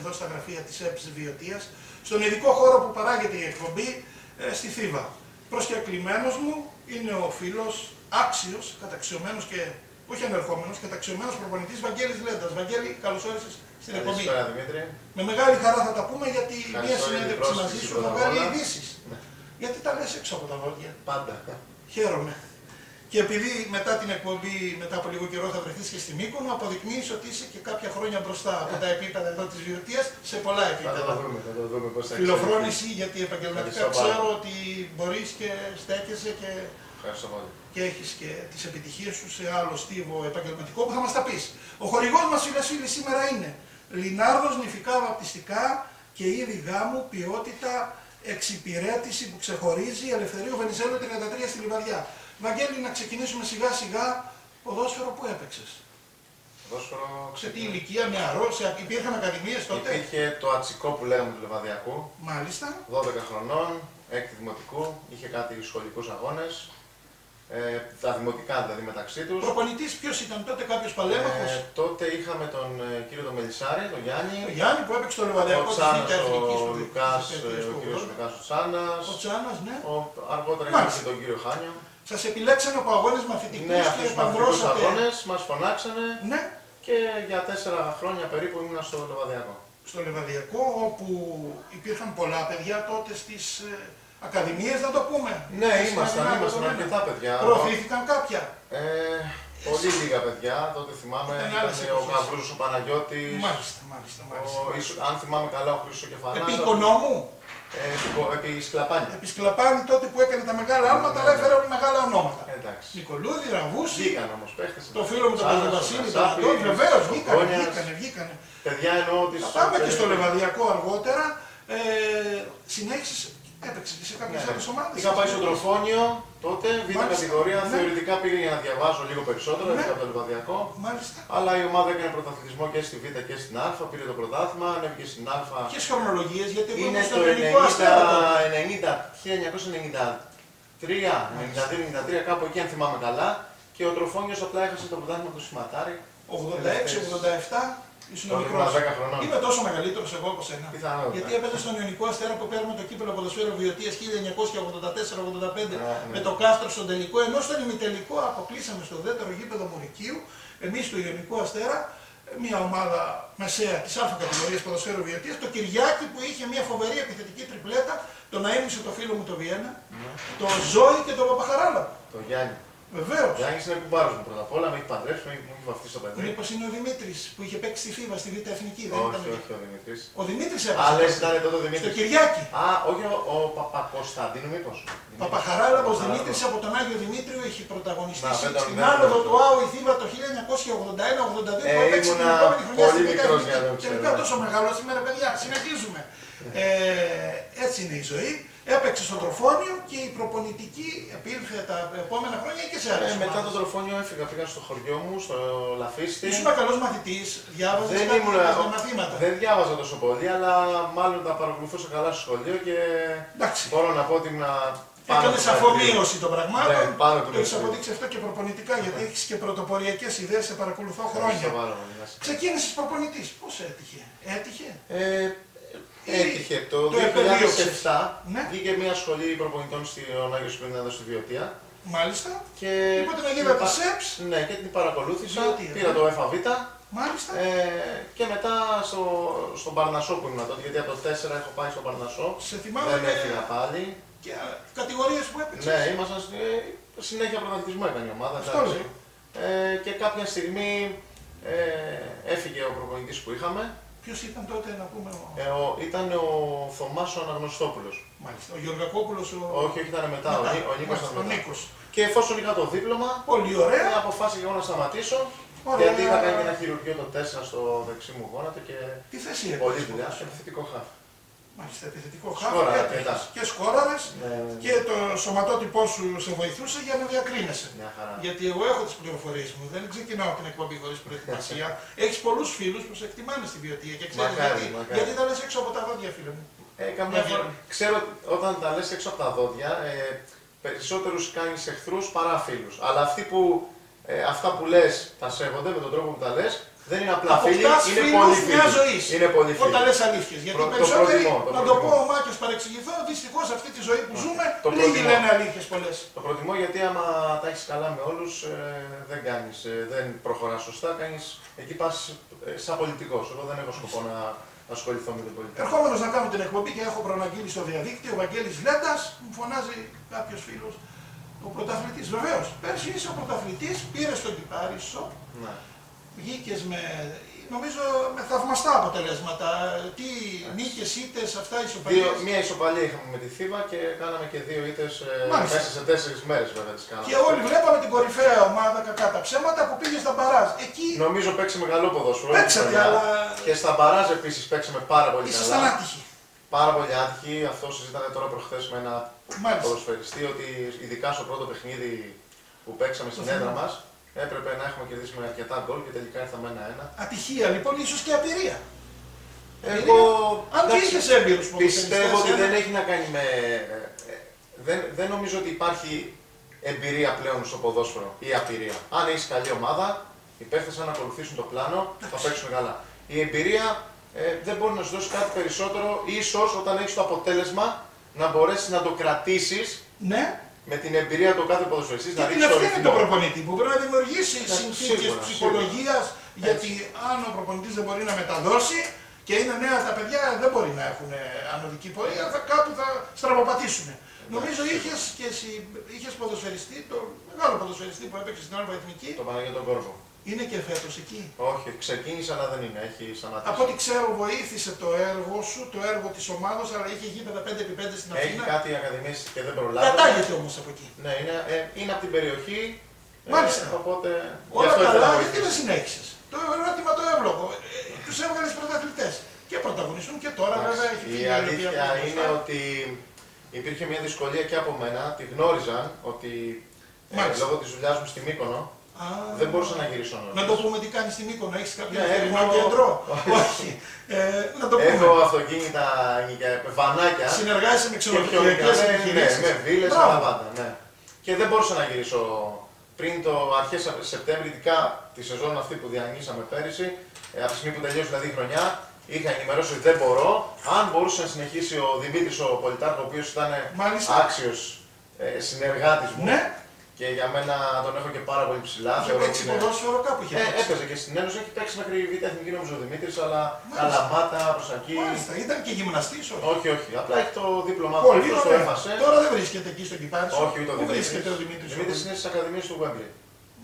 εδώ στα γραφεία της ΕΠΣ Βιωτίας, στον ειδικό χώρο που παράγεται η εκπομπή ε, στη Θήβα. Προσκεκλημένος μου είναι ο φίλος, άξιος, καταξιωμένος και όχι ανερχόμενος, καταξιωμένος προπονητής Βαγγέλης Λέντας. Βαγγέλη, καλώς όρισες στην εκπομπή. Καλησπέρα Δημήτρη. Με μεγάλη χαρά θα τα πούμε γιατί Ευχαριστώ μια για την συνέντευξη μαζί πρόσκληση σου πρώτα θα απ' βγάλει όλα. ειδήσεις. Ναι. Γιατί τα λες έξω από τα δόντια. Πάντα. Χαίρομαι. Και επειδή μετά την εκπομπή, μετά από λίγο καιρό θα βρεθείς και στη Μύκονο, αποδεικνύεις ότι είσαι και κάποια χρόνια μπροστά από τα επίπεδα εδώ της Βιωτίας σε πολλά Θα επίπεδα. το δούμε, θα το δούμε πώς θα Φιλοφρόνηση, γιατί επαγγελματικά Ευχαριστώ ξέρω πάρα. ότι μπορείς και στέκεσαι και, Ευχαριστώ πολύ. και έχεις και τις επιτυχίες σου σε άλλο στίβο επαγγελματικό που θα μας τα πεις. Ο χορηγός μας φίλες φίλοι σήμερα είναι Λινάρδος νηφικά βαπτιστικά και είδη γάμου, ποιότητα, εξυπηρέτηση που ξεχωρίζει, Ελευθερίου Βενιζέλου 33 στη Λιβαδιά. Βαγγέλη, να ξεκινήσουμε σιγά σιγά ποδόσφαιρο που έπαιξες; Ποδόσφαιρο Σε τι ηλικία, νεαρό, σε, υπήρχαν ακαδημίες τότε; Υπήρχε το ατσικό που λέγαμε του Λεβαδιακού, Μάλιστα. 12 χρονών, έκτη δημοτικού, είχε κάτι σχολικούς αγώνες, ε, τα δημοτικά δηλαδή μεταξύ τους. Προπονητής ποιος ήταν τότε, κάποιος παλέμαχος; Ε, τότε είχαμε τον ε, κύριο τον Μελισσάρη, τον Γιάννη, Ο Γιάννη που έπαιξε στο Λεβαδιακό ο της Τσάνας, Β' Εθνικής ο του Λουκάς, της ε, δεκαετίας ο του κύριος 80. Λουκάς ο Τσάνας, Ο Τσάνας, ναι. ο, αργότερα είχαμε Μάλιστα. και τον κύριο Χάνιο. Σας επιλέξανε από αγώνες μαθητικούς Ναι, και αυτούς τους μαθητικούς επανδρώσατε. αγώνες μας φωνάξανε Ναι, και για τέσσερα χρόνια περίπου ήμουν στο Λεβαδιακό. στο Λεβαδιακό όπου υπήρχαν πολλά παιδιά τότε στις ε, ακαδημίες, να το πούμε. Ναι, Στις ήμασταν, Σκανδινάβια ήμασταν δεδομένα. αρκετά παιδιά. Προωθήθηκαν κάποια. Ε, πολύ λίγα παιδιά, τότε θυμάμαι, Ήταν ήταν άλλες ο εποχές. Γαβρούς ο Παναγιώτης, Μάλιστα, μάλιστα, ο, μάλιστα. ίσως- αν θυμάμαι καλά ο Χρήστος ο Κεφαλάς. Επί οικονόμου, Ε, επί- επί Σκλαπάνια. επί Σκλαπάνη τότε που έκανε τα μεγάλα άλματα, αλλά έφερε όλοι μεγάλα ονόματα. Ε, Εντάξει. Νικολούδη, Ραβούση, Βγήκαν όμως παίχτες. το φίλο μου τον Τσάνας, Παπα ο Βασίλη, τον Κασάπης, Αντώνη, βεβαίως, ο βγήκανε, Κόνιας. βγήκανε, βγήκανε. Παιδιά εννοώ τις... Θα πάμε και στο ε, Λεβαδιακό αργότερα. Ε, συνέχισε, έπαιξε και σε κάποιες Ναι. άλλες ομάδες. Είχα πάει στο τροφόνιο τότε, β' Μάλιστα. κατηγορία. Ναι. Θεωρητικά πήγα για να διαβάσω λίγο περισσότερο, Ναι. έφυγα από το Λεβαδιακό. Μάλιστα. Αλλά η ομάδα έκανε πρωταθλητισμό και στη Β και στην Α, πήρε το πρωτάθλημα, ανέβηκε στην Α. Ποιες χρονολογίες, γιατί εγώ Είναι ήμουν στο το ελληνικό αστέρα τότε. 90, 1993, 92-93, κάπου εκεί αν θυμάμαι καλά. Και ο Τροφόνιος απλά έχασε το πρωτάθλημα του Σηματάρη. 86-87, ήσουν Τότε μικρός. ήμουν 10 χρονών. Είμαι τόσο μεγαλύτερος εγώ από σένα. Πιθανότατα. Γιατί έπαιζες στον Ιωνικό Αστέρα που παίρνουμε το κύπελο ποδοσφαίρου Βιωτίας 1984-85 Ναι, ναι. με το Κάστρο στον τελικό, ενώ στον ημιτελικό αποκλείσαμε στο δεύτερο γήπεδο Μουρικίου, εμείς του Ιωνικού Αστέρα, μια ομάδα μεσαία της Α κατηγορίας ποδοσφαίρου Βιωτίας, το Κυριάκη που είχε μια φοβερή επιθετική τριπλέτα, τον αείμνησε το φίλο μου το Βιένα, Ναι. το Ζώη και το Παπαχαράλα. Το Γιάννη. Βεβαίως. Ο Γιάννης είναι κουμπάρος μου πρώτα απ' όλα, με έχει παντρέψεις, με έχει μου έχει βαφτίσεις το παιδί. Μήπως είναι ο Δημήτρης που είχε παίξει στη Φίβα, στη Β' Εθνική, δεν Όχι, ήταν. όχι ο Δημήτρης. Ο Δημήτρης Α, έπαιξε. λες ήταν τότε ο Στο Δημήτρης. Κυριάκη. Α, όχι ο, ο Παπακοσταντίνου μήπως. Παπαχαράλαμπος Παπαχαράλαμπος. Δημήτρης από τον Άγιο Δημήτριο έχει Να, πρωταγωνιστήσει δεν τον- στην δεν τον άνοδο ξέρω. του Άου η Θήβα το 1981-82 Ε, που έπαιξε την ήμουνα επόμενη χρονιά πολύ στη Β' μικρός Εθνική. για να το ξέρω, Τελικά ναι. τόσο μεγάλο σήμερα παιδιά, συνεχίζουμε. Ε, έτσι είναι η ζωή. Έπαιξε στο τροφόνιο και η προπονητική επήλθε τα επόμενα χρόνια και σε άλλες Ε, μετά ομάδες. το τροφόνιο έφυγα, πήγα στο χωριό μου, στο Λαφίστη. Ήσουν καλός μαθητής, διάβαζες Δεν κάτι ήμουν, τα μαθήματα. δεν διάβαζα τόσο πολύ, αλλά μάλλον τα παρακολουθούσα καλά στο σχολείο και Εντάξει. μπορώ να πω ότι ήμουν πάνω Έκανες του αφομοίωση των πραγμάτων. Ναι, πάνω του το έχεις μετρίου. αποδείξει αυτό και προπονητικά, γιατί έχεις και πρωτοποριακές ιδέες, σε παρακολουθώ Ευχαριστώ χρόνια. πάρα πολύ, να είσαι καλά. Ξεκίνησες προπονητής. Πώς έτυχε, έτυχε; Ε, έτυχε το, το επεδίωξες. 2007 Ναι. βγήκε μια σχολή προπονητών στον Άγιο Σπίτι εδώ στη Βιωτία. Μάλιστα. Και Οπότε να γίνατε την πα- ΣΕΠΣ. Ναι, και την παρακολούθησα. Βιωτία, Πήρα ναι. το ΕΦΑΒ. Μάλιστα. Ε, και μετά στο, στον Παρνασό που ήμουν τότε, γιατί από το 4 έχω πάει στον Παρνασό. σε θυμάμαι Δεν με- έφυγα πάλι. και κατηγορίες που έπαιξες. Ναι, ήμασταν στη- ε, συνέχεια πρωταθλητισμό έκανε η ομάδα. Αυτό εντάξει. λέω. Ε, και κάποια στιγμή ε, έφυγε ο προπονητής που είχαμε. Ποιος ήταν τότε να πούμε. Ο... Ε, ο, ήταν ο Θωμάς ο Αναγνωστόπουλος. Μάλιστα. Ο Γεωργακόπουλος. Ο... Όχι, όχι, ήταν μετά. Ο, Νί- ο Νίκος Μάλιστα, ήταν ο μετά. Νίκος. Και εφόσον είχα το δίπλωμα, Πολύ ε, ωραία. αποφάσισα εγώ να σταματήσω. Ωραία. Γιατί είχα κάνει και ένα χειρουργείο το 4 στο δεξί μου γόνατο και Τι θέση πολλή έπαιξε. δουλειά. Επιθετικό χάφ. Μάλιστα, επιθετικό Σκόραρα, χάφ. αρκετά. Και σκόραρε. Ναι, ναι, ναι. Και το σωματότυπό σου σε βοηθούσε για να διακρίνεσαι. Μια χαρά. Γιατί εγώ έχω τις πληροφορίες μου, δεν ξεκινάω την εκπομπή χωρίς προετοιμασία. Έχεις πολλούς φίλους που σε εκτιμάνε στην ποιοτία και ξέρεις Μακάρι, γιατί. μακάρι. Γιατί τα λες έξω από τα δόντια, φίλε μου. Ε, καμιά Ναι. φορά. Ξέρω ότι όταν τα λες έξω από τα δόντια, ε, περισσότερους κάνεις εχθρούς παρά φίλους. Αλλά αυτοί που ε, αυτά που λες τα σέβονται με τον τρόπο που τα λες. Δεν είναι απλά φίλοι, Αποκτάς είναι φίλους πολύ μιας φίλοι. ζωής. Είναι πολύ φίλοι. Όταν λες αλήθειες. Γιατί Προ- οι το περισσότεροι, προτιμώ, το να το πω προτιμώ. ο Μάκιο παρεξηγηθώ, δυστυχώς αυτή τη ζωή που ζούμε, Το λίγοι προτιμώ. λένε αλήθειες πολλές. Το προτιμώ γιατί άμα τα έχεις καλά με όλους, δεν κάνεις, δεν προχωράς σωστά. Κάνεις, εκεί πας σαν πολιτικός. Εγώ δεν έχω σκοπό να ασχοληθώ με την πολιτική. Ερχόμενος να κάνω την εκπομπή και έχω προαναγγείλει στο διαδίκτυο, ο Βαγγέλης Λέντας, μου φωνάζει κάποιος φίλος. Ο πρωταθλητής, βεβαίως. Πέρσι είσαι ο πρωταθλητής, πήρες τον Κυπάρισο, Ναι. Βγήκες με, νομίζω, με θαυμαστά αποτελέσματα. Τι νίκε, είτε αυτά οι Δύο, μία ισοπαλία είχαμε με τη Θήβα και κάναμε και δύο ήττες Μάλιστα. μέσα σε τέσσερις μέρες βέβαια τις κάναμε. Και όλοι βλέπαμε την κορυφαία ομάδα κακά τα ψέματα που πήγε στα μπαράζ. Εκεί Νομίζω παίξαμε καλό ποδόσφαιρο. Παίξατε, χρονιά. αλλά Και στα μπαράζ επίσης παίξαμε πάρα πολύ ήσασταν καλά. άτυχοι. Πάρα πολύ άτυχοι. Αυτό συζήταμε τώρα προχθές με ένα Μάλιστα. ποδοσφαιριστή ότι ειδικά στο πρώτο παιχνίδι που παίξαμε στην Το έδρα θυμάμαι. μας έπρεπε να έχουμε κερδίσει με αρκετά γκολ και τελικά ήρθαμε ένα-ένα. Ατυχία λοιπόν, ίσως και απειρία. Εγώ Αν και εντάξει, είχες έμπειρους πιστεύω ότι δεν έχει να κάνει με. ε, Δεν, δεν νομίζω ότι υπάρχει εμπειρία πλέον στο ποδόσφαιρο ή απειρία. Αν έχεις καλή ομάδα, οι παίχτες αν ακολουθήσουν το πλάνο θα παίξουν καλά. Η εμπειρία ε, δεν μπορεί να σου δώσει κάτι περισσότερο, ίσως όταν έχεις το αποτέλεσμα να μπορέσεις να το κρατήσεις Ναι, με την εμπειρία του κάθε ποδοσφαιριστή να και την ρίξει το ευθύνη ρυθμό. του προπονητή που πρέπει να δημιουργήσει Ναι, συνθήκες σίγουρα, ψυχολογίας. Γιατί αν ο προπονητής δεν μπορεί να μεταδώσει και είναι νέα τα παιδιά, δεν μπορεί να έχουν ανωδική πορεία, θα, κάπου θα στραβοπατήσουν. Νομίζω είχες και εσύ είχες ποδοσφαιριστή, το μεγάλο ποδοσφαιριστή που έπαιξε στην Αλφα Εθνική. Το Παναγιώτο τον Κόρβο. Είναι και φέτος εκεί. Όχι, ξεκίνησε αλλά δεν είναι. Έχει σταματήσει. Από ό,τι ξέρω, βοήθησε το έργο σου, το έργο της ομάδας, αλλά είχε γήπεδα 5x5 στην Έχει Αθήνα. κάτι ακαδημίες και δεν προλάβει. Κατάγεται όμως από εκεί. Ναι, είναι, ε, είναι από την περιοχή. Μάλιστα. Ε, οπότε. γι' Όλα αυτό ήθελα καλά, να γιατί δεν βοηθήσω. συνέχισες; Το ερώτημα το εύλογο. Τους έβγαλες πρωταθλητές. Και πρωταγωνιστούν και τώρα βέβαια έχει Η φύγει η αλήθεια Ολυμπιακή είναι μπροστά. ότι υπήρχε μια δυσκολία και από μένα. Τη γνώριζαν ότι ε, Μάλιστα. λόγω της δουλειάς μου στη Μύκονο Α, δεν μπορούσα να γυρίσω νωρίς. Να το πούμε τι κάνει στην Μύκονο, έχεις κάποιο Ναι, νυχτερινό έχω- κέντρο; Όχι. Ε, να το Έχω πούμε. αυτοκίνητα και βανάκια. Συνεργάζεσαι με και πιο μικρά. ξενοδοχειακέ Ναι, ναι, επιχειρήσει. με βίλες, με τα πάντα. Ναι. Και δεν μπορούσα να γυρίσω πριν το αρχές Σεπτέμβρη, ειδικά τη σεζόν αυτή που διανύσαμε πέρυσι, ε, από τη στιγμή που τελείωσε δηλαδή η χρονιά, είχα ενημερώσει ότι δεν μπορώ. Αν μπορούσε να συνεχίσει ο Δημήτρης ο Πολιτάρχο, ο οποίος ήταν Μάλιστα. άξιος ε, συνεργάτης μου Ναι, και για μένα τον έχω και πάρα πολύ ψηλά. είχε θεωρώ παίξει ότι είναι- ποδόσφαιρο κάπου είχε Ε, παίξει. έπαιζε και στην Ένωση, έχει παίξει μέχρι β' εθνική νομίζω ο Δημήτρης, αλλά Μάλιστα. καλαμάτα προ εκεί. Μάλιστα, ήταν και γυμναστής. Όχι, όχι. Απλά έχει το δίπλωμά του, Πολύ αυτός το ωραία. έφασε. Τώρα δεν βρίσκεται εκεί στο Κυπάρισο. Όχι, ούτε ο Πού Δημήτρης. βρίσκεται ο Δημήτρης. Ο Δημήτρης είναι στις ακαδημίες του Wembley.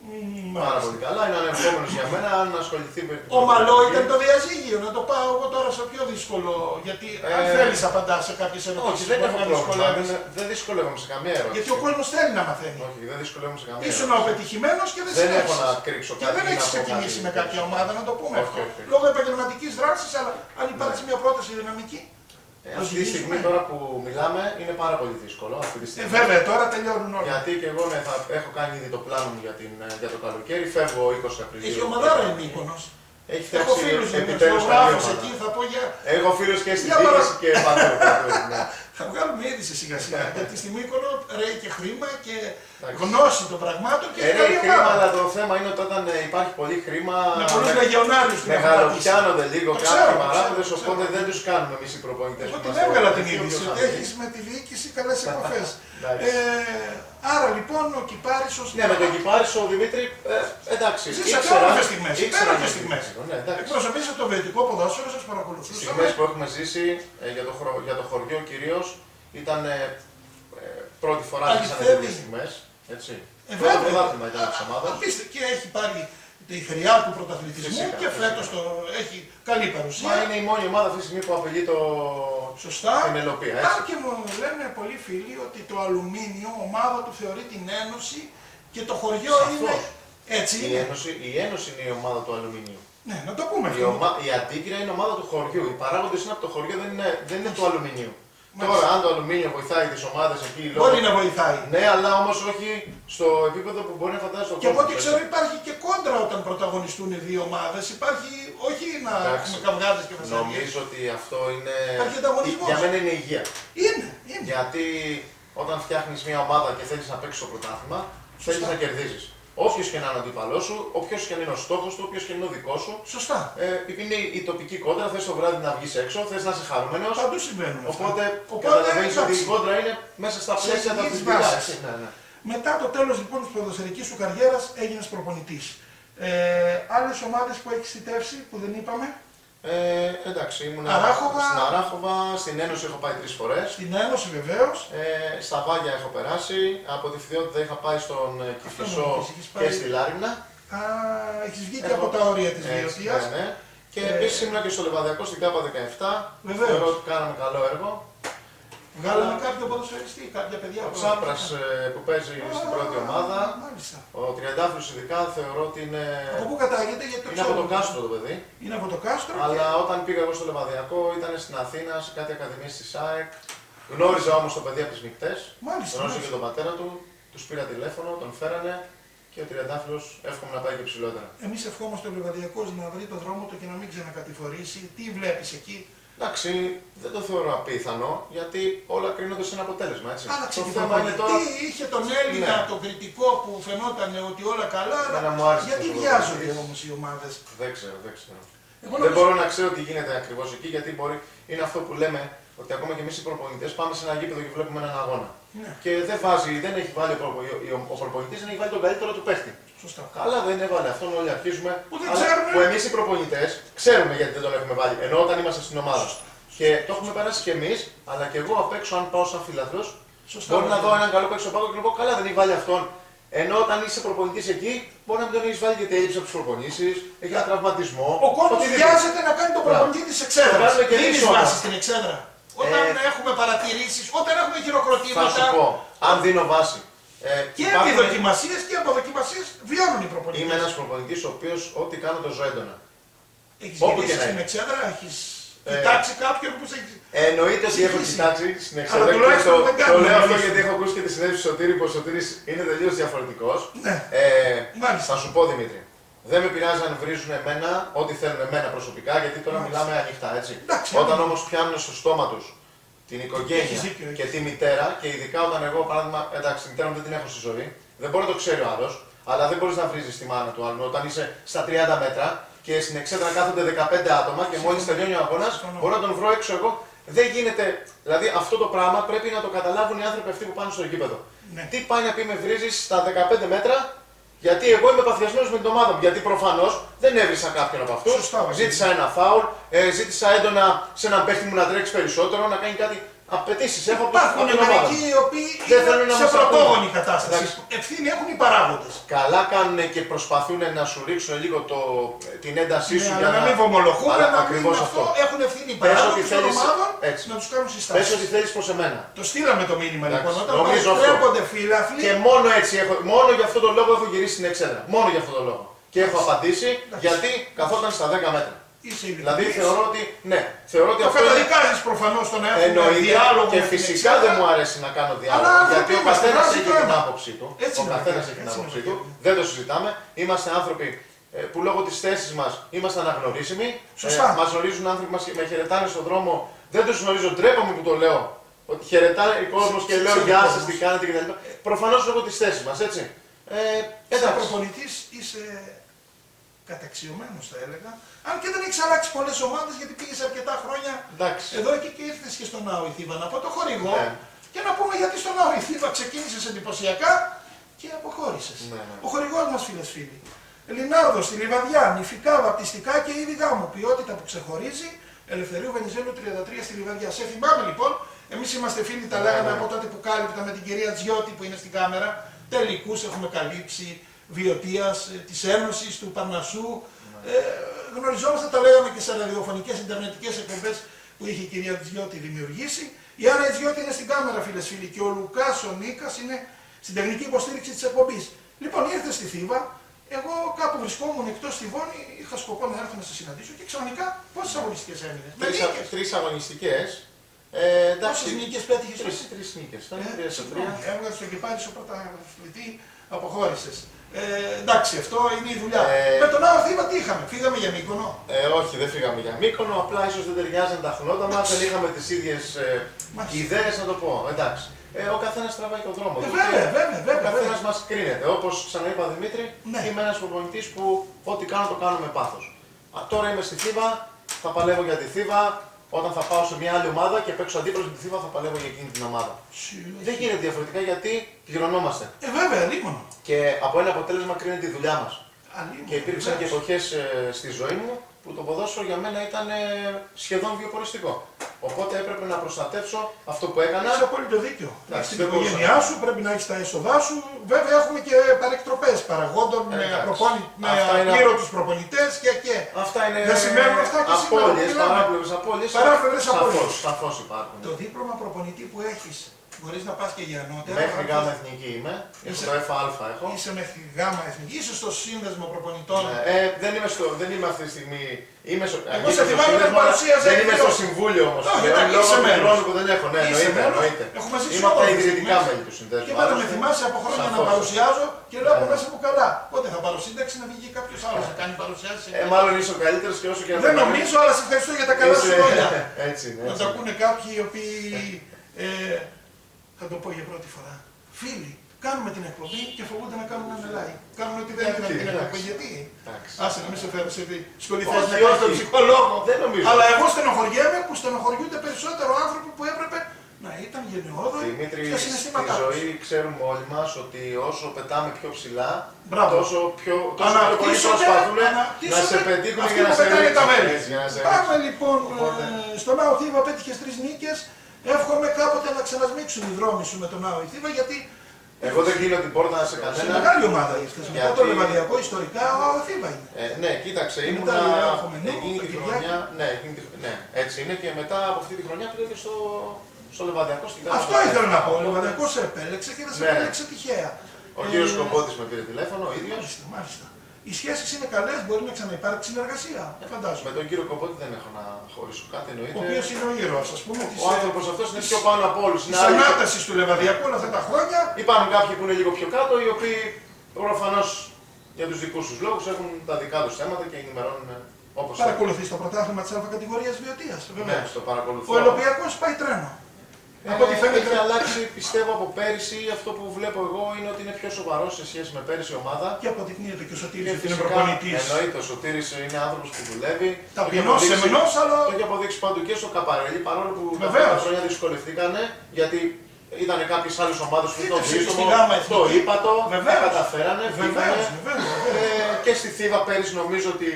Μ, Πάρα μάλιστα. πολύ καλά. Είναι ανερχόμενο για μένα αν ασχοληθεί με την Ομαλό πολιτική. ήταν το διαζύγιο, να το πάω εγώ τώρα σε πιο δύσκολο. Γιατί αν Ε, θέλεις απαντάς σε κάποιες ερωτήσεις. Όχι, δεν έχω πρόβλημα. Δεν, δεν δυσκολεύομαι σε καμία ερώτηση. Γιατί ο κόσμος θέλει να μαθαίνει. Όχι, δεν δυσκολεύομαι σε καμία Ήσουν ερώτηση. ο πετυχημένο και δεν Δεν έχω συνέχισες. να κρύψω Και κάτι. δεν ή έχεις να πω ξεκινήσει κάτι με κάποια περισσότερο. ομάδα, να το πούμε Όχι, αυτό. όχι, όχι. Λόγω επαγγελματικής δράσης, αλλά αν υπάρξει μια πρόταση δυναμική. Ε, το Αυτή τη στιγμή ζητήσουμε. τώρα που μιλάμε είναι πάρα πολύ δύσκολο. Αυτή τη Ε, στιγμή. βέβαια, τώρα τελειώνουν όλα. Γιατί και εγώ ναι, θα έχω κάνει ήδη το πλάνο μου για, την, ε, για το καλοκαίρι. Φεύγω 20 Απριλίου. Έχει ομαδάρα η Μύκονος. Έχεις Έχω φτιάξει φίλους επιτέλους καλή δημοσιογράφου ομάδα. εκεί, θα πω για. Έχω φίλους και στην Για διοίκηση παρα- και παντού. παντού, ναι. Θα βγάλουμε είδηση σιγά σιγά. γιατί στη Μύκονο ρέει και χρήμα και Εντάξει. γνώση των πραγμάτων και Ε, έχει ναι, καλή χρήμα, ομάδα. αλλά το θέμα είναι ότι όταν ε, υπάρχει πολύ χρήμα. Με πολλού λεγεωνάριου που έχουν πατήσει. Μεγαλοπιάνονται λίγο Το ξέρω, κάποιοι το παράγοντες, ξέρω, το οπότε ξέρω. δεν τους κάνουμε εμείς οι προπονητές. Εγώ την έβγαλα την είδηση ότι έχεις με τη διοίκηση καλές επαφές. Εντάξει. ε, άρα λοιπόν ο Κυπάρισο. Ναι, με τον Κυπάρισο ο Δημήτρη, ε, εντάξει. Ζήσατε ήξερα- όμορφε στιγμές. ήξερα Υπέροχε να στιγμές. ζήσω, Ναι, εντάξει. Εκπροσωπήσατε το βιωτικό ποδόσφαιρο, σας Οι παρακολουθούσαμε. στιγμές που έχουμε ζήσει ε, για, το χωρο- για το χωριό κυρίως ήταν ε, ε, πρώτη φορά ζήσαμε Αληθεύει. τέτοιες στιγμές. Έτσι. Ε, Πρώτο βέβαια. πρωτάθλημα ήταν της ομάδας. Απίστε και έχει πάρει τη χρειά του πρωταθλητισμού Φυσικά, και φυσικά. φέτος το έχει καλή Μα παρουσία. είναι η μόνη ομάδα αυτή τη στιγμή που απειλεί το... Σωστά. την ελοπία. Αν Έτσι. και μου λένε πολλοί φίλοι ότι το αλουμίνιο ομάδα του θεωρεί την Ένωση και το χωριό Σαφώς. είναι. Έτσι Η είναι. Ένωση, η Ένωση είναι η ομάδα του αλουμινίου. Ναι, να το πούμε Η, αυτό. ομα... η Αντίκυρα είναι ομάδα του χωριού. Οι παράγοντες είναι από το χωριό, δεν είναι, δεν είναι του αλουμινίου. Μάλιστα. Τώρα, αν το αλουμίνιο βοηθάει τις ομάδες εκεί λόγω. Μπορεί να βοηθάει. Ναι, αλλά όμως όχι στο επίπεδο που μπορεί να φαντάζει ο Και από ό,τι κόσμος, ξέρω έτσι. υπάρχει και κόντρα όταν πρωταγωνιστούν οι δύο ομάδες. Υπάρχει όχι να Εντάξει. έχουμε καυγάδες και βασιλιές. Νομίζω ότι αυτό είναι. Υπάρχει ανταγωνισμός. Για μένα είναι υγεία. Είναι, είναι. Γιατί όταν φτιάχνεις μια ομάδα και θέλεις να παίξεις το πρωτάθλημα, θέλεις Σωστά. να κερδίζεις. Όποιος και να είναι ο αντίπαλός σου, όποιος και να είναι ο στόχος του, όποιος και να είναι ο δικός σου. Σωστά. Ε, είναι η τοπική κόντρα, θες το βράδυ να βγεις έξω, θες να είσαι χαρούμενος. Παντού συμβαίνουν. αυτά. Οπότε, Οπότε, καταλαβαίνει ότι η εντάξει. κόντρα είναι μέσα στα Σε πλαίσια τα εθνικής αθλητικά. βάσης. έτσι, Ναι, ναι. Μετά το τέλος λοιπόν της ποδοσφαιρική σου καριέρας έγινες προπονητής. Ε, Άλλες ομάδες που έχεις θητεύσει που δεν είπαμε. Ε, εντάξει, ήμουν Αράχοβα. στην Αράχοβα, στην Ένωση έχω πάει τρεις φορές. Στην Ένωση βεβαίως. Ε, στα Βάγια έχω περάσει. Από τη Φθιότητα είχα πάει στον ε, Κηφισό μου πεις, έχεις και πάει- στη Λάρινα. Α, έχεις βγει και Έχω- από τα όρια της Έτσι, βιωτεία. ναι, ναι. Και Ε, επίσης ήμουν και στο Λεβαδιακό στην ΚΑΠΑ 17. Βεβαίως. Θεωρώ ότι κάναμε καλό έργο. Βγάλαμε κάποιο ποδοσφαιριστή, κάποια παιδιά. Ο που- Τσάπρας που παίζει στην Α, πρώτη ομάδα. Μάλιστα. Ο Τριαντάφυλλος ειδικά θεωρώ ότι είναι. Από πού κατάγεται, γιατί το Είναι από το ξέρουμε. κάστρο το παιδί. Είναι από το κάστρο. Αλλά όταν πήγα εγώ στο Λεβαδιακό ήταν στην Αθήνα σε κάτι ακαδημίες της ΑΕΚ. Γνώριζα όμως το παιδί από τις νυχτές. και... Μάλιστα. Γνώριζα και μάλιστα. τον πατέρα του. Τους πήρα τηλέφωνο, τον φέρανε και ο Τριαντάφυλλος εύχομαι να πάει και ψηλότερα. Εμείς ευχόμαστε ο Λεβαδιακός να βρει το δρόμο του και να μην ξανακατηφορήσει. Τι βλέπεις εκεί; Εντάξει, δεν το θεωρώ απίθανο γιατί όλα κρίνονται σε ένα αποτέλεσμα. Έτσι. Άλλαξε το και θέμα είναι τώρα. Τι είχε τον Έλληνα, Ναι. τον κριτικό που φαινόταν ότι όλα καλά. αλλά Εμένα μου άρεσε γιατί το βιάζονται πρωταθλητής. όμως οι ομάδες; Δεν ξέρω, δεν ξέρω. Εγώ Δεν νομίζω- μπορώ να ξέρω τι γίνεται ακριβώς εκεί γιατί μπορεί. Είναι αυτό που λέμε ότι ακόμα και εμείς οι προπονητές πάμε σε ένα γήπεδο και βλέπουμε έναν αγώνα. Ναι, Και δεν βάζει, δεν έχει βάλει ο, προπο- ο, ο προπονητής, δεν έχει βάλει τον καλύτερο του παίχτη. Σωστά. Καλά δεν έβαλε αυτόν, όλοι αρχίζουμε. Που δεν αλλά ξέρουμε. Που εμείς οι προπονητές ξέρουμε γιατί δεν τον έχουμε βάλει. Ενώ όταν είμαστε στην ομάδα. Και το έχουμε περάσει κι εμείς, αλλά και εγώ απ' έξω, αν πάω σαν φιλαθρό, Σωστά. μπορεί να δω έναν καλό παίξο πάγκο και να πω καλά δεν έχει βάλει αυτόν. Ενώ όταν είσαι προπονητής εκεί, μπορεί να μην τον έχεις βάλει γιατί έλειψε από τις προπονήσεις, έχει ένα τραυματισμό. Ο κόσμος οτιδήποτε. βιάζεται να κάνει τον προπονητή της εξέδρας. Το κάνουμε και Δεν εμείς είναι όμως. βάση στην εξέδρα. Όταν Ε, έχουμε παρατηρήσεις, όταν έχουμε Θα χειροκροτήματα σου πω, αν δίνω βάση. Ε, και υπάρχουν- επιδοκιμασίε και αποδοκιμασίε βιώνουν οι προπονητές. Είμαι ένας προπονητής ο οποίος ό,τι κάνω το ζω έντονα. Έχεις όπου γυρίσει και να στην είναι. εξέδρα, έχεις Ε, κοιτάξει κάποιον που σε έχει. Ε, εννοείται ότι έχω Ψυχήσει. κοιτάξει στην Αλλά εξέδρα και τουλάχιστον το, δεν το κάνουμε λέω αυτό εμείς. γιατί έχω ακούσει και τη συνέντευξη του Σωτήρη που ο Σωτήρης είναι τελείως διαφορετικός. Ναι, Ε, Μάλιστα. θα σου πω Δημήτρη, δεν με πειράζει αν βρίζουν εμένα ό,τι θέλουν εμένα προσωπικά γιατί τώρα Μάλιστα. μιλάμε ανοιχτά έτσι. Εντάξει, όταν ναι. όμως πιάνουν στο στόμα τους την Έχεις οικογένεια δίκιο, και έχεις. τη μητέρα και ειδικά όταν εγώ παράδειγμα, εντάξει, τη μητέρα μου δεν την έχω στη ζωή, δεν μπορεί να το ξέρει ο άλλος, αλλά δεν μπορείς να βρίζεις τη μάνα του άλλου. Όταν είσαι στα 30 μέτρα και στην εξέδρα κάθονται 15 άτομα και μόλις τελειώνει ο αγώνας, Συμφωνώ. μπορώ να τον βρω έξω εγώ. Δεν γίνεται. Δηλαδή αυτό το πράγμα πρέπει να το καταλάβουν οι άνθρωποι αυτοί που πάνε στο γήπεδο. Ναι. Τι πάει να πει με βρίζεις στα 15 μέτρα, γιατί εγώ είμαι παθιασμένος με την ομάδα μου. Γιατί προφανώς δεν έβρισα κάποιον από αυτούς. Σωστά, Βασίλη. Ζήτησα ένα φάουλ, ε, ζήτησα έντονα σε έναν παίχτη μου να τρέξει περισσότερο, να κάνει κάτι. Απαιτήσεις έχω από Υπάρχουν από την ομάδα. μερικοί οι οποίοι Δεν είναι θέλουν να σε μας πρωτόγονη ακούνε. κατάσταση. Εντάξει. Ευθύνη έχουν οι παράγοντες. Καλά κάνουν και προσπαθούν να σου ρίξουν λίγο το, την έντασή σου Ναι, για αλλά να μην βομολογούμε, Αλλά να μην ακριβώς αυτό. αυτό. Έχουν ευθύνη οι Πες ότι παράγοντες των θέλεις- ομάδων έτσι. να τους κάνουν Πες συστάσει. ότι θέλεις προς εμένα. Το στείλαμε το μήνυμα Εντάξει, λοιπόν. Όταν νομίζω αυτό. παριστρέπονται φίλαθλοι. Και μόνο έτσι έχω, μόνο για αυτόν τον λόγο έχω γυρίσει στην εξέδρα. Μόνο για αυτόν τον λόγο. Και έχω απαντήσει γιατί καθόταν στα 10 μέτρα. Είσαι Δηλαδή ειλικρινής. θεωρώ ότι, ναι, θεωρώ ότι Το αυτό είναι καταδικάζεις προφανώς το να έχουμε εννοείται διάλογο. και με την φυσικά εξέδρα. δεν μου αρέσει να κάνω διάλογο. Αλλά γιατί ο άνθρωποι είμαστε, καθένας βάζει έχει το την αίμα. άποψή του. Έτσι ο είναι, καθένας έτσι έχει την είναι, άποψή έτσι του. είναι. Δεν το συζητάμε. Είμαστε άνθρωποι ε, που λόγω της θέσης μας είμαστε αναγνωρίσιμοι. Σωστά. μας γνωρίζουν άνθρωποι μας και με χαιρετάνε στον δρόμο. Δεν τους γνωρίζω, ντρέπομαι που το λέω. Ότι χαιρετάει ο κόσμος και Σε- λέω σε Γεια σας, κόσμος. τι κάνετε κτλ. Προφανώς λόγω της θέσης μας, έτσι. Ε, Σαν εντάξει. προπονητής είσαι καταξιωμένος, θα έλεγα. Αν και δεν έχει αλλάξει πολλές ομάδες γιατί πήγες αρκετά χρόνια Εντάξει. εδώ εκεί και ήρθες και στον Ναό η Θήβα. Να πω το χορηγό Ναι. και να πούμε γιατί στον Ναό η Θήβα ξεκίνησες εντυπωσιακά και αποχώρησες. Ναι, ναι. Ο χορηγός μας, φίλες φίλοι. Λινάρδο στη Λιβαδιά, νηφικά, βαπτιστικά και είδη γάμου. Ποιότητα που ξεχωρίζει. Ελευθερίου Βενιζέλου 33 στη Λιβαδιά. Σε θυμάμαι λοιπόν, εμείς είμαστε φίλοι, τα Ναι, λέγαμε ναι. από τότε που κάλυπτα με την κυρία Τζιώτη που είναι στην κάμερα. Τελικούς έχουμε καλύψει βιωτεία της Ένωσης, του Παρνασσού. Ναι. Ε, γνωριζόμαστε, τα λέγαμε και σε ραδιοφωνικές Ιντερνετικές εκπομπές που είχε η κυρία Τζιώτη δημιουργήσει. Η Άννα Τζιώτη είναι στην κάμερα, φίλες φίλοι, και ο Λουκάς ο Νίκας είναι στην τεχνική υποστήριξη της εκπομπής. Λοιπόν, ήρθε στη Θήβα, εγώ κάπου βρισκόμουν εκτός στη Βόνη, είχα σκοπό να έρθω να σε συναντήσω και ξαφνικά πόσες αγωνιστικές έμεινες; Με νίκες. Τρεις αγωνιστικές. Ε, εντάξει. Πόσες νίκες πέτυχες Τρεις, τρεις νίκες. Ήταν Ε, τρία σε συγγνώμη, τρία. Έβγαλες στο κεφάλι σου πρωταθλητή, αποχώρησες. Ε, εντάξει, αυτό είναι η δουλειά. Ε, Με τον Άο Θήβα τι είχαμε, φύγαμε για Μύκονο. Ε, όχι, δεν φύγαμε για Μύκονο, απλά ίσως δεν ταιριάζαν τα χνότα μα, δεν είχαμε τις ίδιες ε, Μάλιστα. ιδέες να το πω. Εντάξει. ε, ο καθένας τραβάει τον δρόμο. Ε, του. βέβαια, Και βέβαια, βέβαια, Ο καθένας βέβαια. μας κρίνεται. Όπως ξαναείπα Δημήτρη, Ναι. είμαι ένας προπονητής που ό,τι κάνω το κάνω με πάθος. Τώρα είμαι στη Θήβα, θα παλεύω για τη Θήβα. Όταν θα πάω σε μια άλλη ομάδα και παίξω αντίπαλο με τη Θήβα, θα παλεύω για εκείνη την ομάδα. Σου- Δεν γίνεται διαφορετικά γιατί πληρωνόμαστε. Ε, βέβαια, λίμωνο. Και από ένα αποτέλεσμα κρίνεται η δουλειά μας. Αλίμονο. Και υπήρξαν και εντάξει. εποχέ στη ζωή μου που το ποδόσφαιρο για μένα ήταν ε, σχεδόν βιοποριστικό. Οπότε έπρεπε να προστατεύσω αυτό που έκανα. Έχεις απόλυτο δίκιο. Εντάξει, Έχεις την δεν μπορούσα. οικογένειά σου, πρέπει να έχεις τα έσοδά σου. Βέβαια, έχουμε και παρεκτροπές παραγόντων με, Εντάξει. προπόνη, με Αυτά είναι- απλήρωτου προπονητές και και. Αυτά είναι Δεν σημαίνουν αυτά και σήμερα που απώλειες, μιλάμε. παράπλευρες απώλειες. Παράπλευρες Σαφώς, απώλειες. Σαφώς υπάρχουν. Το δίπλωμα προπονητή που έχεις, μπορείς να πας και για ανώτερα. Μέχρι αν γάμα θες. εθνική είμαι. Έχω Είσαι- το FA έχω. Είσαι μέχρι γάμα εθνική, είσαι στο σύνδεσμο προπονητών. Ε, ε, δεν, είμαι στο, δεν είμαι αυτή τη στιγμή. Είμαι στο, Εγώ είμαι σε στο θυμάμαι σύνδεσμο, ότι παρουσίαζε Δεν είμαι δύο- στο συμβούλιο όμως. Όχι, εντάξει, λόγω είσαι του μέλος. χρόνου που δεν έχω. Ναι, Είσαι εννοείται. μέλος. εννοείται. Έχουμε ζήσει Είμαι από τα όλες τις ιδρυτικά στιγμές. μέλη του συνδέσμου. Και πάντα με Άλλωστε, θυμάσαι από χρόνια να σαφώς. παρουσιάζω και λέω από Ναι. μέσα μου καλά. Πότε θα πάρω σύνταξη να βγει κάποιος άλλος να κάνει παρουσιάσεις. Ε, μάλλον είσαι ο καλύτερος και όσο και να Δεν το κάνεις, νομίζω, αλλά σε ευχαριστώ για τα καλά σου είσαι- λόγια. Έτσι είναι. Να έτσι το είναι. ακούνε κάποιοι οι οποίοι. Ε, θα το πω για πρώτη φορά. Φίλοι, κάνουμε την εκπομπή και φοβούνται να κάνουν ένα like. Κάνουν ότι δεν Γιατί, είδαν την εκπομπή. εντάξει. Γιατί; Εντάξει. Άσε να μην σε φέρω σε σκοληθές Όχι, να κάνεις τον όχι. ψυχολόγο. Δεν νομίζω. Αλλά εγώ στενοχωριέμαι που στενοχωριούνται περισσότερο άνθρωποι που έπρεπε να ήταν γενναιόδοροι Δημήτρη, στα στη συναισθήματά τους. ζωή ξέρουμε όλοι μας ότι όσο πετάμε πιο ψηλά, Μπράβο. τόσο πιο, τόσο πιο πολύ Αναπτύσσονται, προσπαθούν να αναπτύσσονται σε πετύχουν αυτοί για να που σε πετάνε τα ρίξουν. μέλη. Έτσι, για να σε Πάμε ρίξουν. λοιπόν Οπότε- ε, στο Νάο Θήβα, πέτυχε τρεις νίκες. Εύχομαι κάποτε να ξανασμίξουν οι δρόμοι σου με τον Νάο Θήβα γιατί Εγώ δεν κλείνω την πόρτα σε είναι κανένα. μεγάλη ομάδα η χθες. Μετά Γιατί- το Λεβαδιακό ιστορικά ο Θήβα είναι. Ε, ναι, κοίταξε, Και ήμουνα μετά λέει, έχουμε νου, εκείνη το τη Κυριάκο. χρονιά. Ναι, εκείνη τη, ναι, έτσι είναι και μετά από αυτή τη χρονιά πήγα και στο, στο Λεβαδιακό στην Αυτό Κάρτα. ήθελα να πω. Ο Οπότε, Λεβαδιακός σε επέλεξε και δεν σε Ναι. επέλεξε τυχαία. Ο Ε, κύριο Κομπότη με πήρε τηλέφωνο, ο ίδιος. Μάλιστα, μάλιστα. Οι σχέσεις είναι καλές, μπορεί να ξαναυπάρξει συνεργασία. Ε, φαντάζομαι. Με τον κύριο Κομπότη δεν έχω να χωρίσω κάτι, Ο εννοείται. οποίος είναι ο ήρωας, ας πούμε. της, Ο ε, άνθρωπος αυτός είναι πιο πάνω από όλους. Της ανάτασης του Λεβαδιακού όλα αυτά τα χρόνια. Υπάρχουν κάποιοι που είναι λίγο πιο κάτω, οι οποίοι προφανώς για τους δικούς τους λόγους έχουν τα δικά τους θέματα και ενημερώνουν όπως Παρακολουθείς το πρωτάθλημα της Α κατηγορίας Βιωτία. Ναι, στο παρακολουθώ. Ο Ελοπιακό πάει τρένο. Ε, Από ό,τι φαίνεται. Έχει αλλάξει, πιστεύω, από πέρυσι. Αυτό που βλέπω εγώ είναι ότι είναι πιο σοβαρός σε σχέση με πέρυσι η ομάδα. Και αποδεικνύεται και ο Σωτήρης Και ότι είναι φυσικά, προπονητή. εννοείται, ο Σωτήρης είναι άνθρωπος που δουλεύει. Το έχει Ταπεινό, αποδείξει- σεμνό, αλλά. Το έχει αποδείξει παντού και στο Καπαρέλι, παρόλο που τα Βεβαίως. πρώτα χρόνια δυσκολευτήκανε, γιατί ήταν κάποιες άλλες ομάδες που Είτε το στη- βρίσκουν. στη Γάμα Το Εθνική. είπα το, τα Βεβαίως. καταφέρανε. Βεβαίως, φύγανε. βεβαίως. Ε, και στη Θήβα πέρυσι νομίζω ότι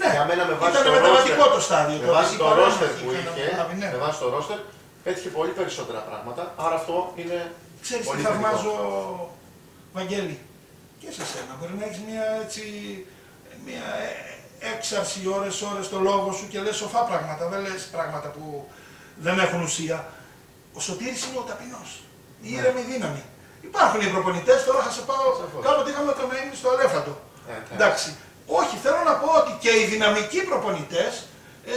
Ναι, για μένα με βάση ήταν το μεταβατικό roster- το στάδιο. με το βάση ότι το η παρέμβαση ρόστερ που είχε είχε, αναλάβει, ναι. με βάση το ρόστερ, πέτυχε πολύ περισσότερα πράγματα. Άρα αυτό είναι Ξέρεις τι πολύ θαυμάζω, θετικό. Βαγγέλη, και σε σένα. Μπορεί να έχεις μια έτσι, μια ε- έξαρση ώρες ώρες στο λόγο σου και λες σοφά πράγματα, δεν λες πράγματα που δεν έχουν ουσία. Ο Σωτήρης είναι ο ταπεινός, η Ναι. ήρεμη δύναμη. Υπάρχουν οι προπονητές, τώρα θα σε πάω, Σαφώς. κάποτε είχαμε τον Αίμνη στο Αλέφαντο. Ε, εντάξει. Εντάξει. Όχι, θέλω να πω ότι και οι δυναμικοί προπονητές ε,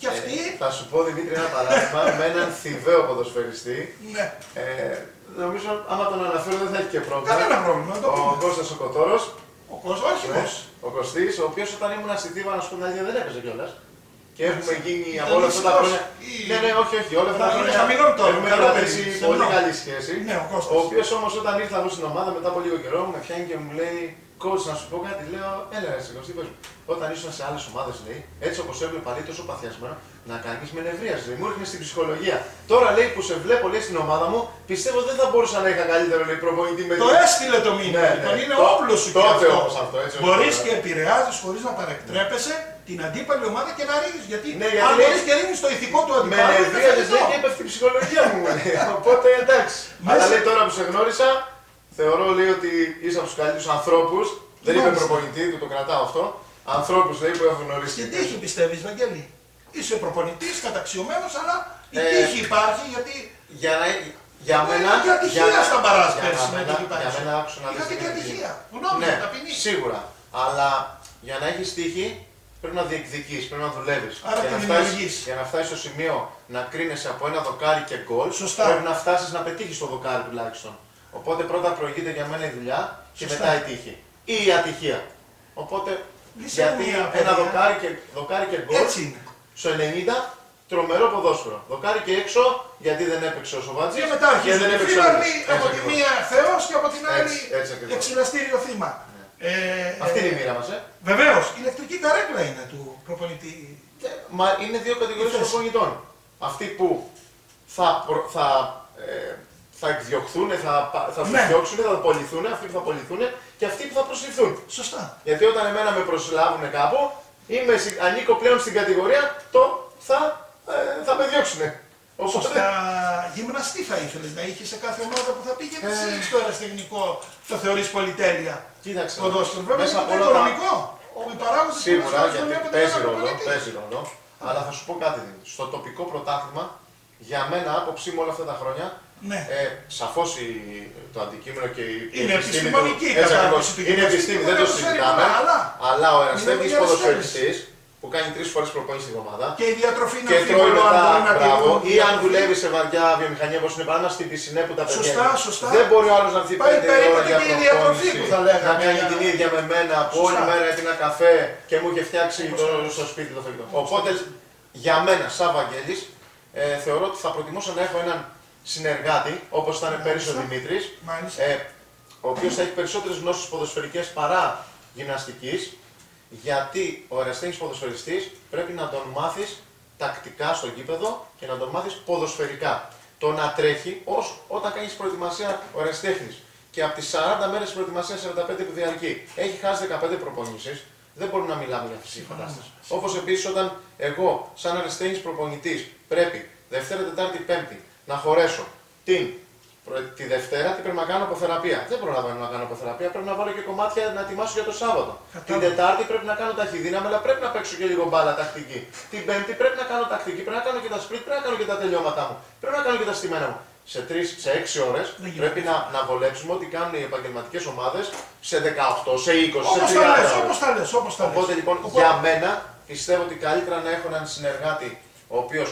και αυτοί, Ε, θα σου πω Δημήτρη ένα παράδειγμα με έναν θηβαίο ποδοσφαιριστή. ναι, Ε, νομίζω άμα τον αναφέρω δεν θα έχει και πρόβλημα. κανένα πρόβλημα, να το Ο πούμε. Κώστας ο Κοτόρος, Ο κόσμος, ο αρχηγός. ο Κωστής, ο οποίος όταν ήμουν στη Θήβα να σου πω την αλήθεια δεν έπαιζε κιόλας. Και έχουμε γίνει Ήταν από όλα αυτά τα ήσυχος χρόνια. ή- Ναι, ναι, όχι, όχι. Όλα αυτά τα Είναι χρόνια χαμηλών τώρα, έχουμε καλό κρατήσει παιδί, πολύ σεμνό. καλή σχέση. Ναι, ο Κώστας. Ο οποίος όμως όταν ήρθα εγώ στην ομάδα μετά από λίγο καιρό με πιάνει και μου λέει Coach, να σου πω κάτι, λέω, έλα ρε Κωστή, πες μου». Όταν ήσουν σε άλλες ομάδες, λέει, έτσι όπως έβλεπα, λέει, τόσο παθιασμένο, να κάνεις με νευρίαση. Λέει, μου έρχεται στην ψυχολογία. Τώρα λέει που σε βλέπω, λέει, στην ομάδα μου, πιστεύω δεν θα μπορούσα να είχα καλύτερο λέει, προπονητή με Το την- έστειλε το μήνυμα. Ναι, λοιπόν, ναι. είναι Το- όπλος σου τότε και αυτό. όμως αυτό, έτσι, όχι Μπορείς τώρα. και επηρεάζεις χωρίς να παρεκτρέπεσαι την αντίπαλη ομάδα και να ρίχνει. Γιατί, Ναι, γιατί αν λέει- ρίχνει και ρίχνει το ηθικό του Με αντιπάλου. είναι νευρίαση θετικό. λέει και έπεφτε η ψυχολογία μου. λέει. Οπότε εντάξει. Μέσα- Αλλά λέει τώρα που σε γνώρισα, θεωρώ λέει ότι είσαι από τους καλύτερους ανθρώπους. Δεν είμαι Μάλιστα. προπονητή, του το κρατάω αυτό. Ανθρώπους λέει που έχω γνωρίσει. Στην τύχη πιστεύεις, Βαγγέλη; Είσαι προπονητής, καταξιωμένος, αλλά η Ε, τύχη υπάρχει γιατί. Για, να, για Ε, μένα. είχε ατυχία στα μπαράζ για πέρσι να- με για την μένα- Για Κυπάρισο. μένα άκουσα να δεις Είχατε τι και είναι ατυχία. τύχη. Γνώμη, Ναι, ταπεινή. σίγουρα. Αλλά για να έχεις τύχη πρέπει να διεκδικείς, πρέπει να δουλεύεις. Άρα για, την να φτάσεις- δημιουργείς. για να φτάσεις στο σημείο να κρίνεσαι από ένα δοκάρι και γκολ, Σωστά. πρέπει να φτάσεις να πετύχεις το δοκάρι τουλάχιστον. Οπότε πρώτα προηγείται για μένα η δουλειά και Σωστά. μετά η τύχη. Ή η ατυχία. Οπότε Λύσε γιατί μου μια ένα απορία. δοκάρι και, δοκάρι και γκολ Έτσι είναι. στο 90 τρομερό ποδόσφαιρο. Δοκάρι και έξω, γιατί δεν έπαιξε ο Σοβάτζης. Και μετά αρχίζουν δεν οι έπαιξε φίλαρνοι, ο από τη μία Θεός και από την άλλη Έτσι, έτσι ακριβώς. εξυλαστήριο θύμα. Ε, Αυτή είναι ε, η μοίρα μας, ε. Βεβαίως, ηλεκτρική καρέκλα είναι του προπονητή. Ε, Μα είναι δύο κατηγορίες Τι θες. προπονητών. Αυτοί που θα, προ- θα, ε, θα εκδιωχθούν, θα, πα- θα Ναι. τους διώξουν, θα απολυθούν, αυτοί που θα απολυθούν και αυτοί που θα προσληφθούν. Σωστά. Γιατί όταν εμένα με προσλάβουν κάπου, είμαι, συ- ανήκω πλέον στην κατηγορία το θα, ε, θα με διώξουν. Οπότε, Σωστά. Γυμναστή θα ήθελες να είχες σε κάθε ομάδα που θα πήγαινε Ε. εσύ στο αεραστεχνικό. Το θεωρείς πολυτέλεια. κοίταξε. Ποδόσφαιρο. Βέβαια μέσα είναι από το όλα τα- οικονομικό. Οι παράγοντες Σίγουρα, γιατί παίζει ρόλο, παίζει ρόλο. Αλλά θα σου πω κάτι, Δημήτρη. στο τοπικό πρωτάθλημα, για μένα, άποψή μου όλα αυτά τα χρόνια, Ναι. Ε, Σαφώς το αντικείμενο και η η Είναι επιστήμη επιστημονική του- έτσι κατάρτιση ακριβώς. του Είναι γυμναστή, επιστήμη, που δεν δεν το προσφέρει συζητάμε. πολλά, αλλά Αλλά ο είναι εραστέχνη για ποδοσφαιριστή που κάνει τρεις φορές προπόνηση τη εβδομάδα Και η διατροφή είναι και αυτή τρώει που αν μπορεί μετά να μπράβο, τηρούν ή αν διατροφή. δουλεύει σε βαριά βιομηχανία όπως είναι πάνω στην πισινέ που τα παιδιά. Σωστά, είναι. σωστά. Δεν μπορεί ο άλλος να βγει Πάει πέντε περίπου ώρα για και η διατροφή προπόνηση, που θα λέγαμε, να κάνει για- την ίδια με μένα που Σωστά. όλη μέρα έπινα καφέ και μου είχε φτιάξει Όπως το, θέλεις. στο σπίτι το φαγητό. Όπως Οπότε για μένα, σαν Βαγγέλης, ε, θεωρώ ότι θα προτιμούσα να έχω έναν συνεργάτη, όπως ήταν πέρυσι ο Μάλιστα. Δημήτρης, Μάλιστα. ε, ο οποίος θα έχει περισσότερες γνώσεις ποδοσφαιρικές παρά γυμναστικής, γιατί ο αεραστέχνη ποδοσφαιριστής πρέπει να τον μάθεις τακτικά στο γήπεδο και να τον μάθεις ποδοσφαιρικά. Το να τρέχει ως, όταν κάνεις προετοιμασία ο αεραστέχνη και από τις 40 μέρες προετοιμασίας 45 που διαρκεί έχει χάσει 15 προπονήσεις, δεν μπορούμε να μιλάμε για φυσική Συμφωνώ. κατάσταση. Όπως επίσης όταν εγώ, σαν αεραστέχνη προπονητής, πρέπει Δευτέρα, Τετάρτη, Πέμπτη να χωρέσω την Προ- Τη Δευτέρα τι πρέπει να κάνω αποθεραπεία. Δεν προλαβαίνω να κάνω αποθεραπεία, πρέπει να βάλω και κομμάτια να ετοιμάσω για το Σάββατο. Κατάλαβα. Την Τετάρτη πρέπει να κάνω ταχυδύναμη, αλλά πρέπει να παίξω και λίγο μπάλα τακτική. Την Πέμπτη πρέπει να κάνω τακτική, πρέπει να κάνω και τα σπριτ, πρέπει να κάνω και τα τελειώματά μου. Πρέπει να κάνω και τα στημένα μου. Σε, τρεις, σε 6 ώρες Δεν γίνεται. πρέπει να, να βολέψουμε ό,τι κάνουν οι επαγγελματικές ομάδες σε 18, σε 20, Όπως σε 30 τα λες, ώρες. όπως τα λες, όπως τα λες. Οπότε λοιπόν Οπότε- για μένα πιστεύω ότι καλύτερα να έχω έναν συνεργάτη ο οποίος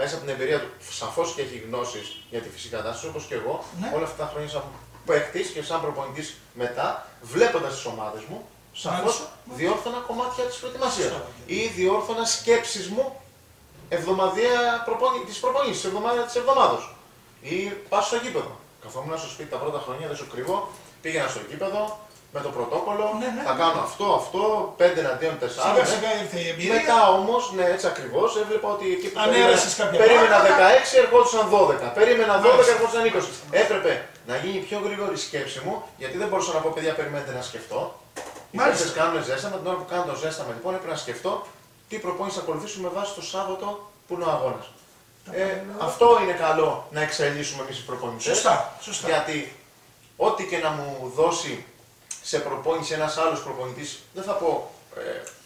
μέσα από την εμπειρία του σαφώς και έχει γνώσεις για τη φυσική κατάσταση όπως και εγώ Ναι. όλα αυτά τα χρόνια σαν παίκτης και σαν προπονητής μετά, βλέποντας τις ομάδες μου, σαφώς Μάλιστα. διόρθωνα κομμάτια της προετοιμασίας Σωστά. ή διόρθωνα σκέψεις μου εβδομαδιαία προπόνη, της προπονήση, της εβδομάδας. Ή πάω στο γήπεδο. Καθόμουν στο σπίτι τα πρώτα χρόνια, δεν σου κρύβω, πήγαινα στο γήπεδο με το πρωτόκολλο, Ναι, ναι, θα ναι. κάνω αυτό, αυτό, 5 εναντίον 4. Σιγά σιγά ήρθε η εμπειρία. Μετά όμως, ναι, έτσι ακριβώς, έβλεπα ότι εκεί που Ανέρεσες κάποια περίμενα πράγματα. 16, ερχόντουσαν 12. Περίμενα 12, Μάλιστα. ερχόντουσαν 20. Έπρεπε να γίνει πιο γρήγορη η σκέψη μου, γιατί δεν μπορούσα να πω, παιδιά, περιμένετε να σκεφτώ. Οι Μάλιστα. παίκτες κάνουν ζέσταμα, την ώρα που κάνω το ζέσταμα, λοιπόν, έπρεπε να σκεφτώ τι προπόνηση θα ακολουθήσουμε με βάση το Σάββατο που είναι ο αγώνας. Ε, αυτό είναι καλό να εξελίσσουμε εμείς οι προπονητές. Σωστά, σωστά. Γιατί ό,τι και να μου δώσει σε προπόνηση ένας άλλος προπονητής, δεν θα πω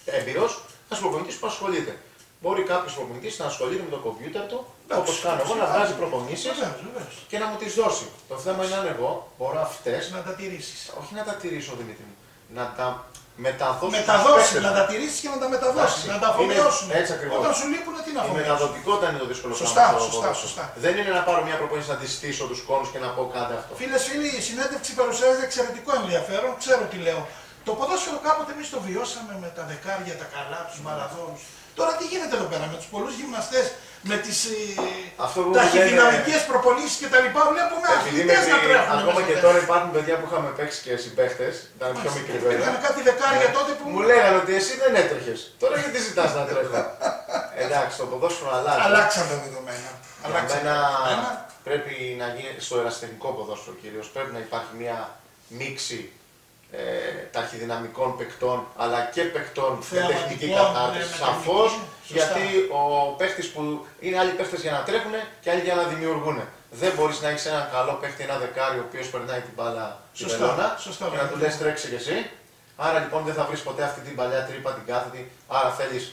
ε, έμπειρος, ένας προπονητής που ασχολείται. Μπορεί κάποιος προπονητής να ασχολείται με το κομπιούτερ του, Εντάξει, όπως κάνω εγώ, να φυσικά. βγάζει προπονήσεις Βεβαίως, βεβαίως. και να μου τις δώσει. Το θέμα είναι αν εγώ μπορώ αυτές, Να τα τηρήσεις. όχι να τα τηρήσω Δημήτρη μου, να τα μεταδώσω. στους Μεταδώσει, παίκτες να μου. τα τηρήσεις και να τα μεταδώσεις, Εντάξει, να τα αφομοιώσουν. είναι- έτσι ακριβώς. Όταν σου λείπουν, τι να Η αφομοιώσουν. μεταδοτικότητα είναι το δύσκολο Σωστά, πράγμα. στο σωστά, ποδόσφαιρο. σωστά. Δεν είναι να πάρω μια προπόνηση να τη στήσω τους κόνους και να πω κάντε αυτό. Φίλε, φίλοι, η συνέντευξη παρουσιάζει εξαιρετικό ενδιαφέρον. Ξέρω τι λέω. Το ποδόσφαιρο κάποτε εμείς το βιώσαμε με τα δεκάρια, τα καλά, τους μαραθώνους. Τώρα τι γίνεται εδώ πέρα με τους πολλούς γυμναστές, με τις Αυτό που ταχυδυναμικέ προπονήσεις κτλ. Βλέπουμε Επειδή αθλητές με να τη- τρέχουν. ακόμα μέσα και στο τώρα τέλος. υπάρχουν παιδιά που είχαμε παίξει και συμπαίχτε, ήταν πιο μικροί βέβαια. Είχαμε κάτι δεκάρια Ναι. τότε που. Μου λέγανε ότι εσύ δεν έτρεχες. Τώρα γιατί ζητάς να τρέχω; Εντάξει, το ποδόσφαιρο αλλάζει. Αλλάξαν τα δεδομένα. Για Αλλάξαν μένα τα δεδομένα. πρέπει να γίνει στο ερασιτεχνικό ποδόσφαιρο κυρίως. Πρέπει να υπάρχει μια μίξη ε, ταχυδυναμικών παικτών αλλά και παικτών με Θεαματικών, τεχνική ναι, κατάρτιση. με Σαφώς τεχνική, σωστά. γιατί ο παίχτης που είναι άλλοι παίχτες για να τρέχουν και άλλοι για να δημιουργούν. Δεν μπορείς να έχεις έναν καλό παίχτη, ένα δεκάρι ο οποίος περνάει την μπάλα στην Σωστά, πελώνα σωστά, και να του βέβαια. λες τρέξει κι εσύ. Άρα λοιπόν δεν θα βρεις ποτέ αυτή την παλιά τρύπα, την κάθετη. Άρα θέλεις,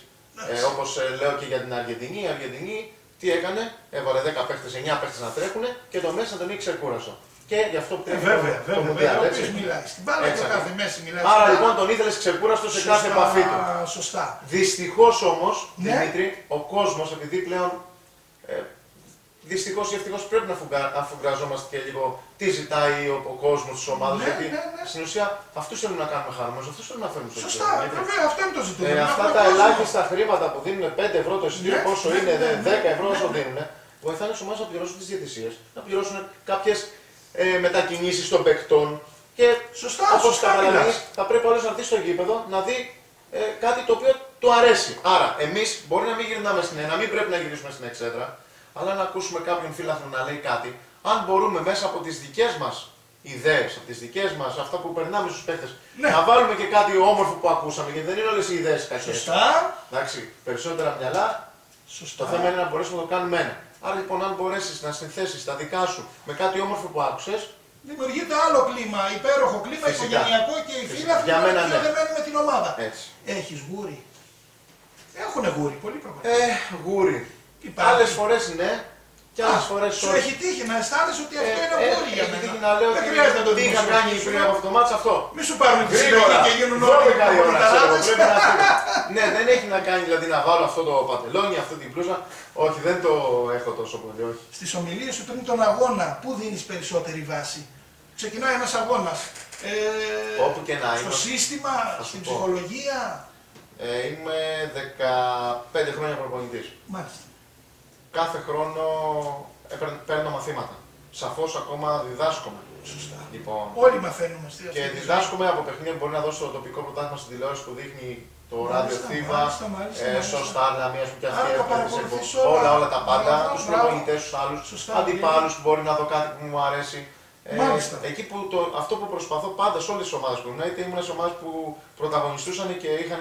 ε, όπως λέω και για την Αργεντινή, η Αργεντινή τι έκανε, έβαλε 10 παίχτες, 9 παίχτες να τρέχουν και το μέσα τον είχε ξεκούραστο. Και γι' αυτό Ε, πήρε βέβαια, το, το βέβαια. Μουντιάλ, βέβαια, έτσι. όποιος μιλάει. Στην μπάλα Έτσι, και το κάθε ακριβώς. μέση μιλάει. Άρα στην λοιπόν μπάλα. τον ήθελες ξεκούραστο σε Σωστά, κάθε επαφή του. Σωστά. Δυστυχώς όμως, Ναι. Δημήτρη, ο κόσμος επειδή πλέον ε, δυστυχώς ή ευτυχώς πρέπει να φουγκα- αφουγκραζόμαστε και λίγο τι ζητάει ο, ο κόσμος της ομάδας. Ναι, γιατί ναι, ναι. στην ουσία αυτούς θέλουμε να κάνουμε χαρούμενου, αυτούς θέλουμε να φέρουμε στο Σωστά, γήπεδο, έτσι. βέβαια, αυτό είναι το ζητούμενο. Ε, Να αυτά έχουμε τα κόσμο. ελάχιστα χρήματα που δίνουν 5 ευρώ το εισιτήριο, Ναι, πόσο ναι, είναι, ναι, δε- ναι, 10 ευρώ ναι, όσο ναι. δίνουν, βοηθάνε τις ομάδες να πληρώσουν τις διαιτησίε, να πληρώσουν κάποιες ε, μετακινήσεις των παικτών και Σωστά, όπως σωστά καταλαβαίνεις, μιλάς. θα πρέπει όλος να έρθει στο γήπεδο να δει ε, κάτι το οποίο του αρέσει. Άρα, εμείς μπορεί να μην γυρνάμε στην να μην πρέπει να γυρίσουμε στην εξέδρα, αλλά να ακούσουμε κάποιον φίλαθρο να λέει κάτι, αν μπορούμε μέσα από τις δικές μας ιδέες, από τις δικές μας, αυτά που περνάμε στους παίχτε, Ναι. να βάλουμε και κάτι όμορφο που ακούσαμε, γιατί δεν είναι όλες οι ιδέες κακές. Σωστά. Εντάξει, περισσότερα μυαλά, Σωστά. το θέμα είναι να μπορέσουμε να το κάνουμε ένα. Άρα λοιπόν, αν μπορέσεις να συνθέσεις τα δικά σου με κάτι όμορφο που άκουσες, Δημιουργείται άλλο κλίμα, υπέροχο κλίμα, Φυσικά. οικογενειακό και οι Φυσικά. φίλαθλοι Για είναι μένα, ναι. διαδεμένοι με την ομάδα. έτσι. Έχεις γούρι. Έχουν γούρι, πολύ προπονητέ. Ε, γούρι. Υπάρχει. Άλλες φορές ναι, και άλλες φορές Σου όχι. έχει τύχει να αισθάνεσαι ότι αυτό Ε, είναι ε, γούρι για έχει μένα. τύχει να λέω Δεν ότι χρειάζεται να το τι είχα κάνει δημοσιοποιήσουμε. πριν από αυτό το μάτς αυτό. Μη σου πάρουν τη Γρήγορα, συνταγή και γίνουν όλοι 12 η ώρα, ξέρω, προπονηταράδες. πρέπει να φύγω. Ναι, δεν έχει να κάνει δηλαδή να βάλω αυτό το παντελόνι, αυτή την πλούζα. Όχι, δεν το έχω τόσο πολύ, όχι. Στις ομιλίες σου πριν τον αγώνα, πού δίνεις περισσότερη βάση; Ξεκινάει ένας αγώνας. Ε, Όπου και να στο είμαι. σύστημα, Θα σου στην πω. ψυχολογία. Ε, είμαι 15 χρόνια προπονητής. Μάλιστα. Κάθε χρόνο έπαιρν- παίρνω μαθήματα. Σαφώς ακόμα διδάσκομαι. Σωστά. Λοιπόν, Όλοι μαθαίνουμε στη και αυτή τη διδάσκομαι από παιχνίδια που μπορεί να δώσω το τοπικό πρωτάθλημα στην τηλεόραση που δείχνει το Μάλιστα, ράδιο Θήβα, μάλιστα, μάλιστα, ε, μάλιστα. σωστά, μιας που και Άρα αυτή τα έφερε τις παρακολουθείς εκπομπές. όλα. όλα, όλα τα πάντα, Μπράβο, τους μπράβο. προπονητές, τους άλλους, Σωστά, αντιπάλους που μπορεί να δω κάτι που μου αρέσει. Ε, Μάλιστα. εκεί που το, αυτό που προσπαθώ πάντα σε όλες τις ομάδες που ήμουν, είτε ήμουν σε ομάδες που πρωταγωνιστούσαν και είχαν,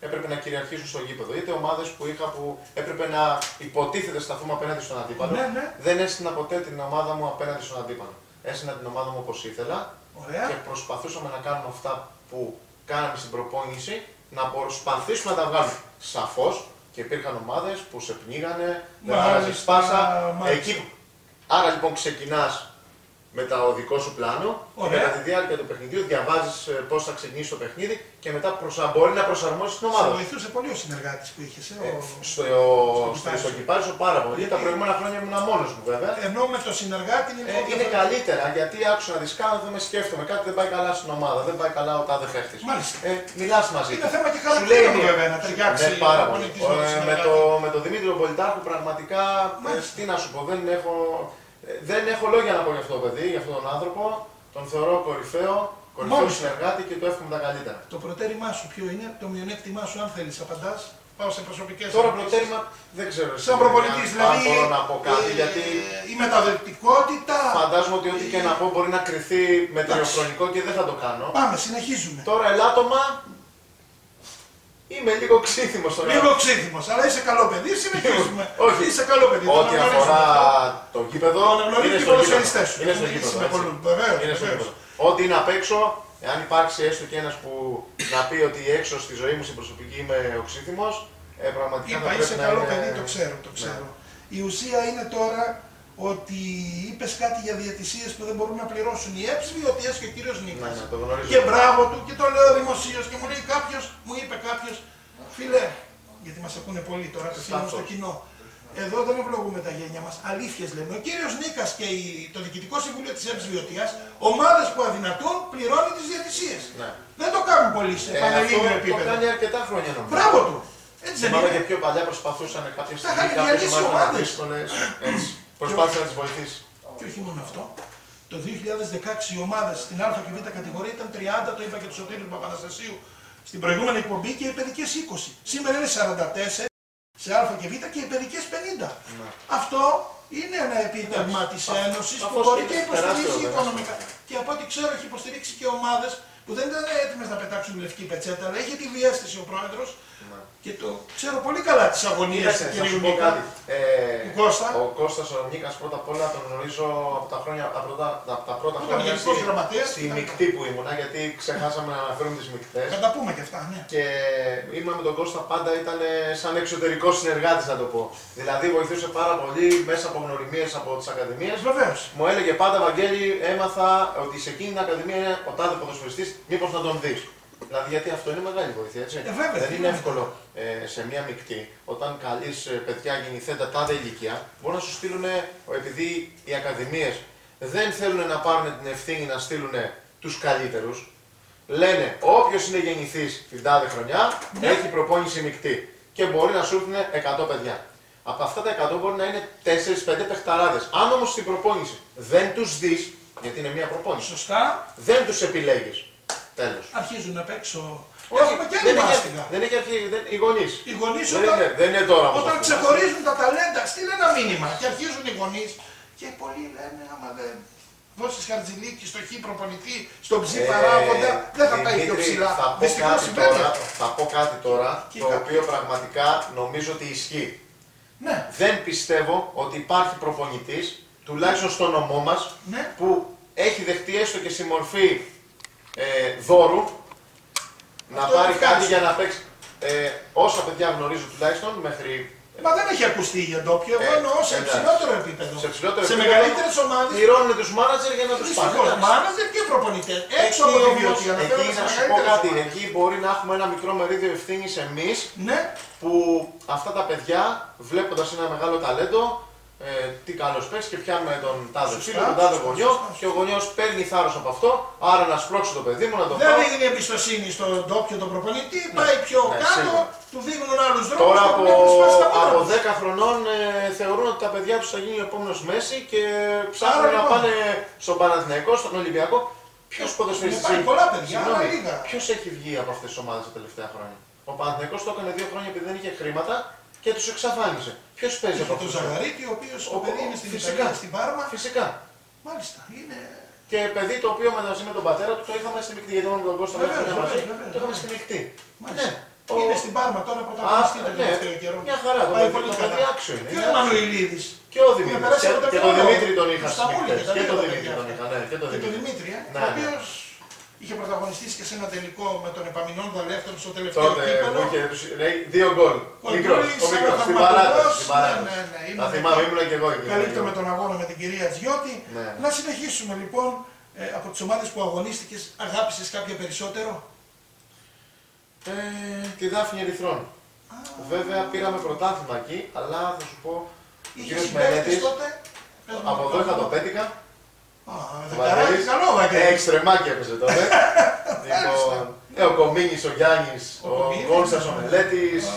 έπρεπε να κυριαρχήσουν στο γήπεδο, είτε ομάδες που είχα που έπρεπε να υποτίθεται σταθούμε απέναντι στον αντίπαλο. Ναι, ναι. Δεν έστεινα ποτέ την ομάδα μου απέναντι στον αντίπαλο. Έστεινα την ομάδα μου όπως ήθελα Ωραία. και προσπαθούσαμε να κάνουμε αυτά που κάναμε στην προπόνηση, να προσπαθήσουμε να τα βγάλουμε. Σαφώς και υπήρχαν ομάδες που σε πνίγανε, δεν Μάλιστα, άρεσε σπάσα. μάλιστα. Εκεί. Άρα λοιπόν ξεκινάς με το δικό σου πλάνο και Ωραία. κατά τη διάρκεια του παιχνιδιού διαβάζεις πώς θα ξεκινήσει το παιχνίδι και μετά προσα... μπορεί να προσαρμόσεις την Σε ομάδα. σου. βοηθούσε πολύ ο συνεργάτης που είχες. Ε, Ο... στο, στο, κυπάρισο. στο κυπάρισο πάρα πολύ. Τα προηγούμενα χρόνια ήμουν μόνος μου βέβαια. Ενώ με το συνεργάτη είναι Ε, λίγο είναι διαφορετικό. καλύτερα γιατί άκουσα να δεις κάνω, δεν με σκέφτομαι. Κάτι δεν πάει καλά στην ομάδα, δεν πάει καλά ο τάδε παίχτη. Μάλιστα. Ε, Μιλάς μαζί. Είναι του. θέμα και Σου λέει χαρακτήρων μία. βέβαια να ταιριάξει Ναι, πάρα ο πολύ. πολιτής με το Ε, με, συνεργάτη. το, με τον Δημήτριο Πολιτάρχου πραγματικά. ε, Μάλιστα. τι να σου πω, δεν έχω, ε, δεν έχω λόγια να πω για αυτό το παιδί, για αυτόν τον άνθρωπο. Τον θεωρώ κορυφαίο, κορυφαίο Μάλιστα. συνεργάτη και του εύχομαι τα καλύτερα. Το προτέρημά σου ποιο είναι, το μειονέκτημά σου αν θέλεις απαντάς. Πάω σε προσωπικές Τώρα προτέρημα δεν ξέρω. εσύ, Σαν προπονητής αν- δηλαδή. Αν μπορώ να πω κάτι, ε, γιατί Η μεταδοτικότητα. φαντάζομαι ότι ό,τι και να πω μπορεί να κρυθεί με τριοχρονικό και δεν θα το κάνω. Πάμε, συνεχίζουμε. Τώρα ελάττωμα είμαι λίγο ξύθιμο τώρα. Λίγο ξύθιμο, αλλά είσαι καλό παιδί, συνεχίζουμε. Όχι. Είσαι καλό παιδί. το Ό,τι αναγνωρίζουμε αφορά αυτό. το γήπεδο. Το αναγνωρίζουν είναι και οι στο ποδοσφαιριστές γήπεδο. σου. Είναι στο Έχουν γήπεδο. μιλήσει με έτσι. πολλούς. Βεβαίως, Είναι στο βεβαίως. γήπεδο. Ό,τι είναι απ' έξω, εάν υπάρξει έστω και ένας που να πει ότι έξω στη ζωή μου στην προσωπική είμαι οξύθυμο, ε, πραγματικά Είπα, θα είσαι πρέπει να καλό είναι- παιδί, το ξέρω, το Ναι. ξέρω. Η ουσία είναι τώρα ότι είπες κάτι για διαιτησίε που δεν μπορούν να πληρώσουν οι ΕΠΣ, βιωτίε και ο κύριος Νίκας. Ναι, ναι, το γνωρίζω. Και μπράβο του και το λέω δημοσίως και μου λέει κάποιος, μου είπε κάποιος, φίλε, γιατί μας ακούνε πολύ τώρα, απευθύνομαι στο Σαφώς. κοινό. Εδώ δεν ευλογούμε τα γένια μας. Αλήθειες λέμε. Ο κύριος Νίκας και η- το Διοικητικό Συμβούλιο της ΕΠΣ Βιωτία, ομάδες που αδυνατούν, πληρώνει τις διαιτησίε. Ναι. Δεν το κάνουν πολύ σε Ε, αυτό πανελλήνιο το επίπεδο. κάνει αρκετά χρόνια νομίζω. Μπράβο του. Έτσι δεν Θυμάμαι είναι. και πιο παλιά προσπαθούσαν κάποια Τα στιγμή είχαν κάποιες διαλύσει ομάδες να είναι ομάδες. δύσκολες. Έτσι. Προσπάθησε να τις βοηθήσει. Και όχι μόνο αυτό. Το 2016 οι ομάδες στην Α και Β κατηγορία ήταν 30, το είπα και του Σωτήρου Παπαναστασίου στην προηγούμενη εκπομπή και οι παιδικές 20. Σήμερα είναι 44 σε Α και Β και οι παιδικές 50. Ναι. Αυτό είναι ένα επίτευγμα της Α- Ένωση που αφού μπορεί είναι και υποστηρίζει τεράστιο, οικονομικά. Και από ό,τι ξέρω έχει υποστηρίξει και ομάδες που δεν ήταν έτοιμες να πετάξουν λευκή πετσέτα, αλλά είχε τη διέστηση ο πρόεδρος Ναι. και το ξέρω πολύ καλά τις αγωνίες Κοίταξε, του θα σου κ. πω Νίκα. κάτι. Ε, Του Κώστα. Ο Κώστας ο Νίκας πρώτα απ' όλα τον γνωρίζω από τα, χρόνια, από τα, από τα πρώτα Ήταν χρόνια γενικός στη, γραμματέας. στη μεικτή που ήμουνα, γιατί ξεχάσαμε να αναφέρουμε τις μεικτές. Θα τα πούμε και αυτά, ναι. Και ήμουν με τον Κώστα πάντα ήταν σαν εξωτερικός συνεργάτης να το πω. Δηλαδή βοηθούσε πάρα πολύ μέσα από γνωριμίες από τις ακαδημίες. Βεβαίως. Μου έλεγε πάντα, Βαγγέλη, έμαθα ότι σε εκείνη την ακαδημία είναι ο τάδε ποδοσφαιριστής, μήπως να τον δεις. Δηλαδή, γιατί αυτό είναι μεγάλη βοήθεια, έτσι. Ε, βέβαια, δεν τι είναι είναι. εύκολο ε, σε μία μεικτή, όταν καλείς παιδιά γεννηθέντα τάδε ηλικία, μπορεί να σου στείλουν, επειδή οι ακαδημίες δεν θέλουν να πάρουν την ευθύνη να στείλουν τους καλύτερους, λένε όποιος είναι γεννηθής την τάδε χρονιά Ναι. έχει προπόνηση μεικτή και μπορεί να σου έρθουν 100 παιδιά. Από αυτά τα 100 μπορεί να είναι 4-5 παιχταράδες. Αν όμως στην προπόνηση δεν τους δεις, γιατί είναι μία προπόνηση, Σωστά, δεν τους επιλέγεις. Τέλος. αρχίζουν απ' έξω. Όχι, Έχουμε και δεν άλλη έχει, μάστιγα. δεν έχει αρχίσει, δεν, οι γονείς. Οι γονείς Δεν, όταν, είναι, δεν είναι τώρα όμως όταν αυτό. ξεχωρίζουν τα ταλέντα, στείλε ένα μήνυμα και αρχίζουν οι γονείς και πολλοί λένε άμα δεν δώσεις χαρτζηλίκι στο χ προπονητή, στον ψ Ε, παράγοντα, δεν θα πάει πιο Δημήτρη, ψηλά. Θα πω, Δυστυχώς κάτι συμβαίνει τώρα, αυτό. θα πω κάτι τώρα Και το κάτι. οποίο πραγματικά νομίζω ότι ισχύει. Ναι, Δεν πιστεύω ότι υπάρχει προπονητής, τουλάχιστον στο νομό μας, ναι. που έχει δεχτεί έστω και στη μορφή ε, δώρου να Αυτό πάρει είναι κάτι ευχάριστο. για να παίξει. Ε, όσα παιδιά γνωρίζω τουλάχιστον μέχρι Μα δεν έχει ακουστεί για ντόπιο, εγώ Ε, εννοώ σε εντάξει. υψηλότερο επίπεδο. σε ψηλότερο Σε επίπεδο μεγαλύτερες ομάδες. πληρώνουν τους μάνατζερ για να τους πάνε. Δυστυχώ, Εντάξει. μάναζερ και προπονητές. Έξω Εκεί από τη όμως, βιωτεία. εκεί να σου πω κάτι, εκεί μπορεί να έχουμε ένα μικρό μερίδιο ευθύνης εμείς Ναι, που αυτά τα παιδιά βλέποντας ένα μεγάλο ταλέντο, ε, τι καλό παίξει και πιάνουμε τον τάδε Σωστά, φίλο, τον τάδε σωστά, γονιό σωστά. και ο γονιός παίρνει θάρρος από αυτό, άρα να σπρώξει το παιδί μου να το δεν πάω. δίνει εμπιστοσύνη στον ντόπιο τον προπονητή, πάει πιο ναι, κάτω, σίγουρα. του δίνουν άλλους δρόμους. Τώρα από, από 10 χρονών ε, θεωρούν ότι τα παιδιά τους θα γίνει ο επόμενος Μέση και ψάχνουν Άρα, να λοιπόν. πάνε στον Παναθηναϊκό, στον Ολυμπιακό. Ποιος ποδοσφαιριστής Υπάρχει πολλά παιδιά, αλλά λίγα. Ποιος έχει βγει από αυτές τις ομάδες τα τελευταία χρόνια; Ο Παναθηναϊκός το έκανε δύο χρόνια επειδή δεν είχε χρήματα και τους εξαφάνισε. Ποιος παίζει από Είχε τον αυτούς; Ζαγαρίτη, ο οποίος το Ο- παιδί είναι στην φυσικά. Ιταλία, στην Πάρμα. Φυσικά. Μάλιστα, είναι. Και παιδί το οποίο μαζί με τον πατέρα του το είχαμε στη μεικτή. Γιατί μόνο τον Κώστα δεν Βεβαίως, είχαμε μαζί. βεβαίως, βεβαίως. Το είχαμε στη μεικτή. Μάλιστα. Ο- Είναι στην Πάρμα τώρα Α, πρωταγωνιστή τον ναι, τελευταίο καιρό. μια χαρά. Το Πάει παιδί- πολύ το καλά. παιδί άξιο είναι. Και είναι ο άξιο. Μανουηλίδη. Και ο Δημήτρης. περάσει Και, από το και τον φινάλε. Δημήτρη τον είχα Στα στι Πούλια μεικτέ. και τα Και δύο τον τα Δημήτρη παιδιά τον είχα. Ναι, και τον Και τον Δημήτρη. Δημήτρη, ε, Ναι, ο ναι. οποίος είχε πρωταγωνιστήσει και σε ένα τελικό με τον Επαμινόντα Δεύτερο στο τελευταίο Τότε κύπελο. που είχε τους- λέει δύο γκολ. Ο Μικρός. Γκούλης, Ο μικρός. ένα Στην θαυματουργός. παράταση. στην Ναι, παράταση. ναι, ναι, Τα ήμουν θυμάμαι, εκεί. ήμουν και εγώ εκεί. Καλύπτουμε τον αγώνα με την κυρία Τζιώτη. Ναι. Να συνεχίσουμε λοιπόν ε, από τις ομάδες που αγωνίστηκες, αγάπησες κάποια περισσότερο; Ε, τη Δάφνη Ερυθρών. Α, Βέβαια πήραμε πρωτάθλημα εκεί, αλλά θα σου πω, ο Είχε κύριος συμπαίκτες Μελέτης, τότε; Πες μου από το εδώ είχα όνομα. το πέτυχα, Α, ο δεκαράκι, Βαγγέλης, καλό ε, Βαγγέλη. εξτρεμάκι έπαιζε τότε. λοιπόν, ε, ο Κομίνης, ο Γιάννης, Ο ο Κομίνης, Κόνστας, ο ναι. Μελέτης, Α,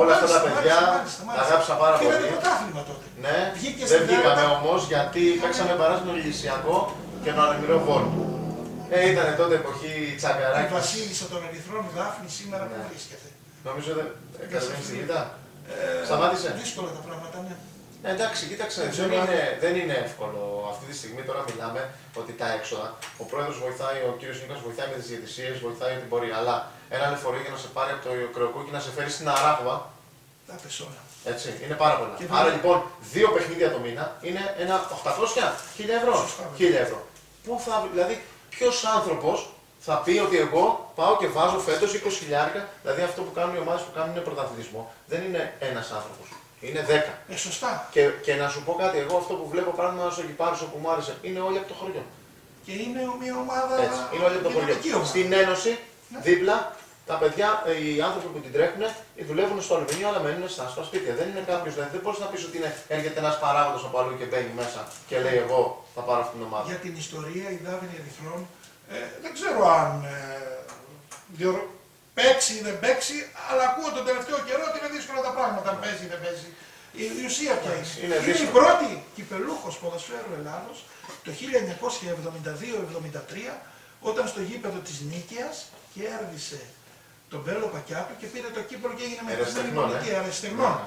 όλα αυτά τα μάλιστα, παιδιά, μάλιστα, τα μάλιστα. αγάπησα πάρα Πήρατε πολύ. πρωτάθλημα τότε. Ναι, Βγήκε δεν στην βγήκαμε Δέλτα. όμως γιατί παίξαμε παράσινο Λυσιακό και τον Ανεμυρό Βόλ. Ε, ήταν τότε εποχή Η Τσακαράκη. Βασίλισσα των Ερυθρών Δάφνη σήμερα που Ναι. βρίσκεται. Νομίζω δεν κατεβαίνει στη Β' Ε, Σταμάτησε. Δύσκολα τα πράγματα, ναι. Ε, εντάξει, κοίταξε, Δεν δεν, ξέρω είναι, δεν είναι εύκολο αυτή τη στιγμή. Τώρα μιλάμε ότι τα έξοδα. Ο πρόεδρος βοηθάει, ο κύριος Νίκα βοηθάει με τις διαιτησίες, βοηθάει ό,τι μπορεί. Αλλά ένα λεωφορείο για να σε πάρει από το κρεοκού και να σε φέρει στην Αράποβα, Τα πες όλα. έτσι, είναι πάρα πολλά. Και Άρα βέβαια- λοιπόν, δύο παιχνίδια το μήνα είναι ένα 800, 1000 ευρώ. Σωστά, βέβαια. 1000 ευρώ. Πού θα, δηλαδή, ποιος άνθρωπος θα πει ότι εγώ πάω και βάζω φέτος 20 χιλιάρικα, δηλαδή αυτό που κάνουν οι ομάδες που κάνουν πρωταθλητισμό, δεν είναι ένας άνθρωπος. Είναι 10. Ε, σωστά. Και, και να σου πω κάτι, εγώ αυτό που βλέπω πράγμα στο Κυπάρισο που μου άρεσε είναι όλοι από το χωριό. Και είναι μια ομάδα. Έτσι, είναι όλοι από το κοινωνική χωριό. ομάδα. Στην Ένωση, Ναι. δίπλα, τα παιδιά, ε, οι άνθρωποι που την τρέχουν, ε, δουλεύουν στο αλουμίνιο, αλλά μένουν στα, στα σπίτια. Δεν είναι κάποιος, δηλαδή, δεν μπορείς να πεις ότι είναι, έρχεται ένας παράγοντας από αλλού και μπαίνει μέσα και λέει: Εγώ θα πάρω αυτήν την ομάδα. Για την ιστορία, η Δάβηνη Ερυθρών, ε, δεν ξέρω αν ε, διορο- παίξει ή δεν παίξει, αλλά ακούω τον τελευταίο καιρό ότι είναι δύσκολα τα πράγματα. Αν παίζει ή δεν παίζει. Η, η ουσία ποια είναι. Είναι Είναι, η δύσκολο. πρώτη κυπελούχος ποδοσφαίρου Ελλάδος το 1972-73 όταν στο γήπεδο της Νίκαιας κέρδισε τον Μπέλο Πακιάτο και πήρε το κύπελο και έγινε με Ερασιτεχνών, ε. πολιτική αριστεχνών. Ναι.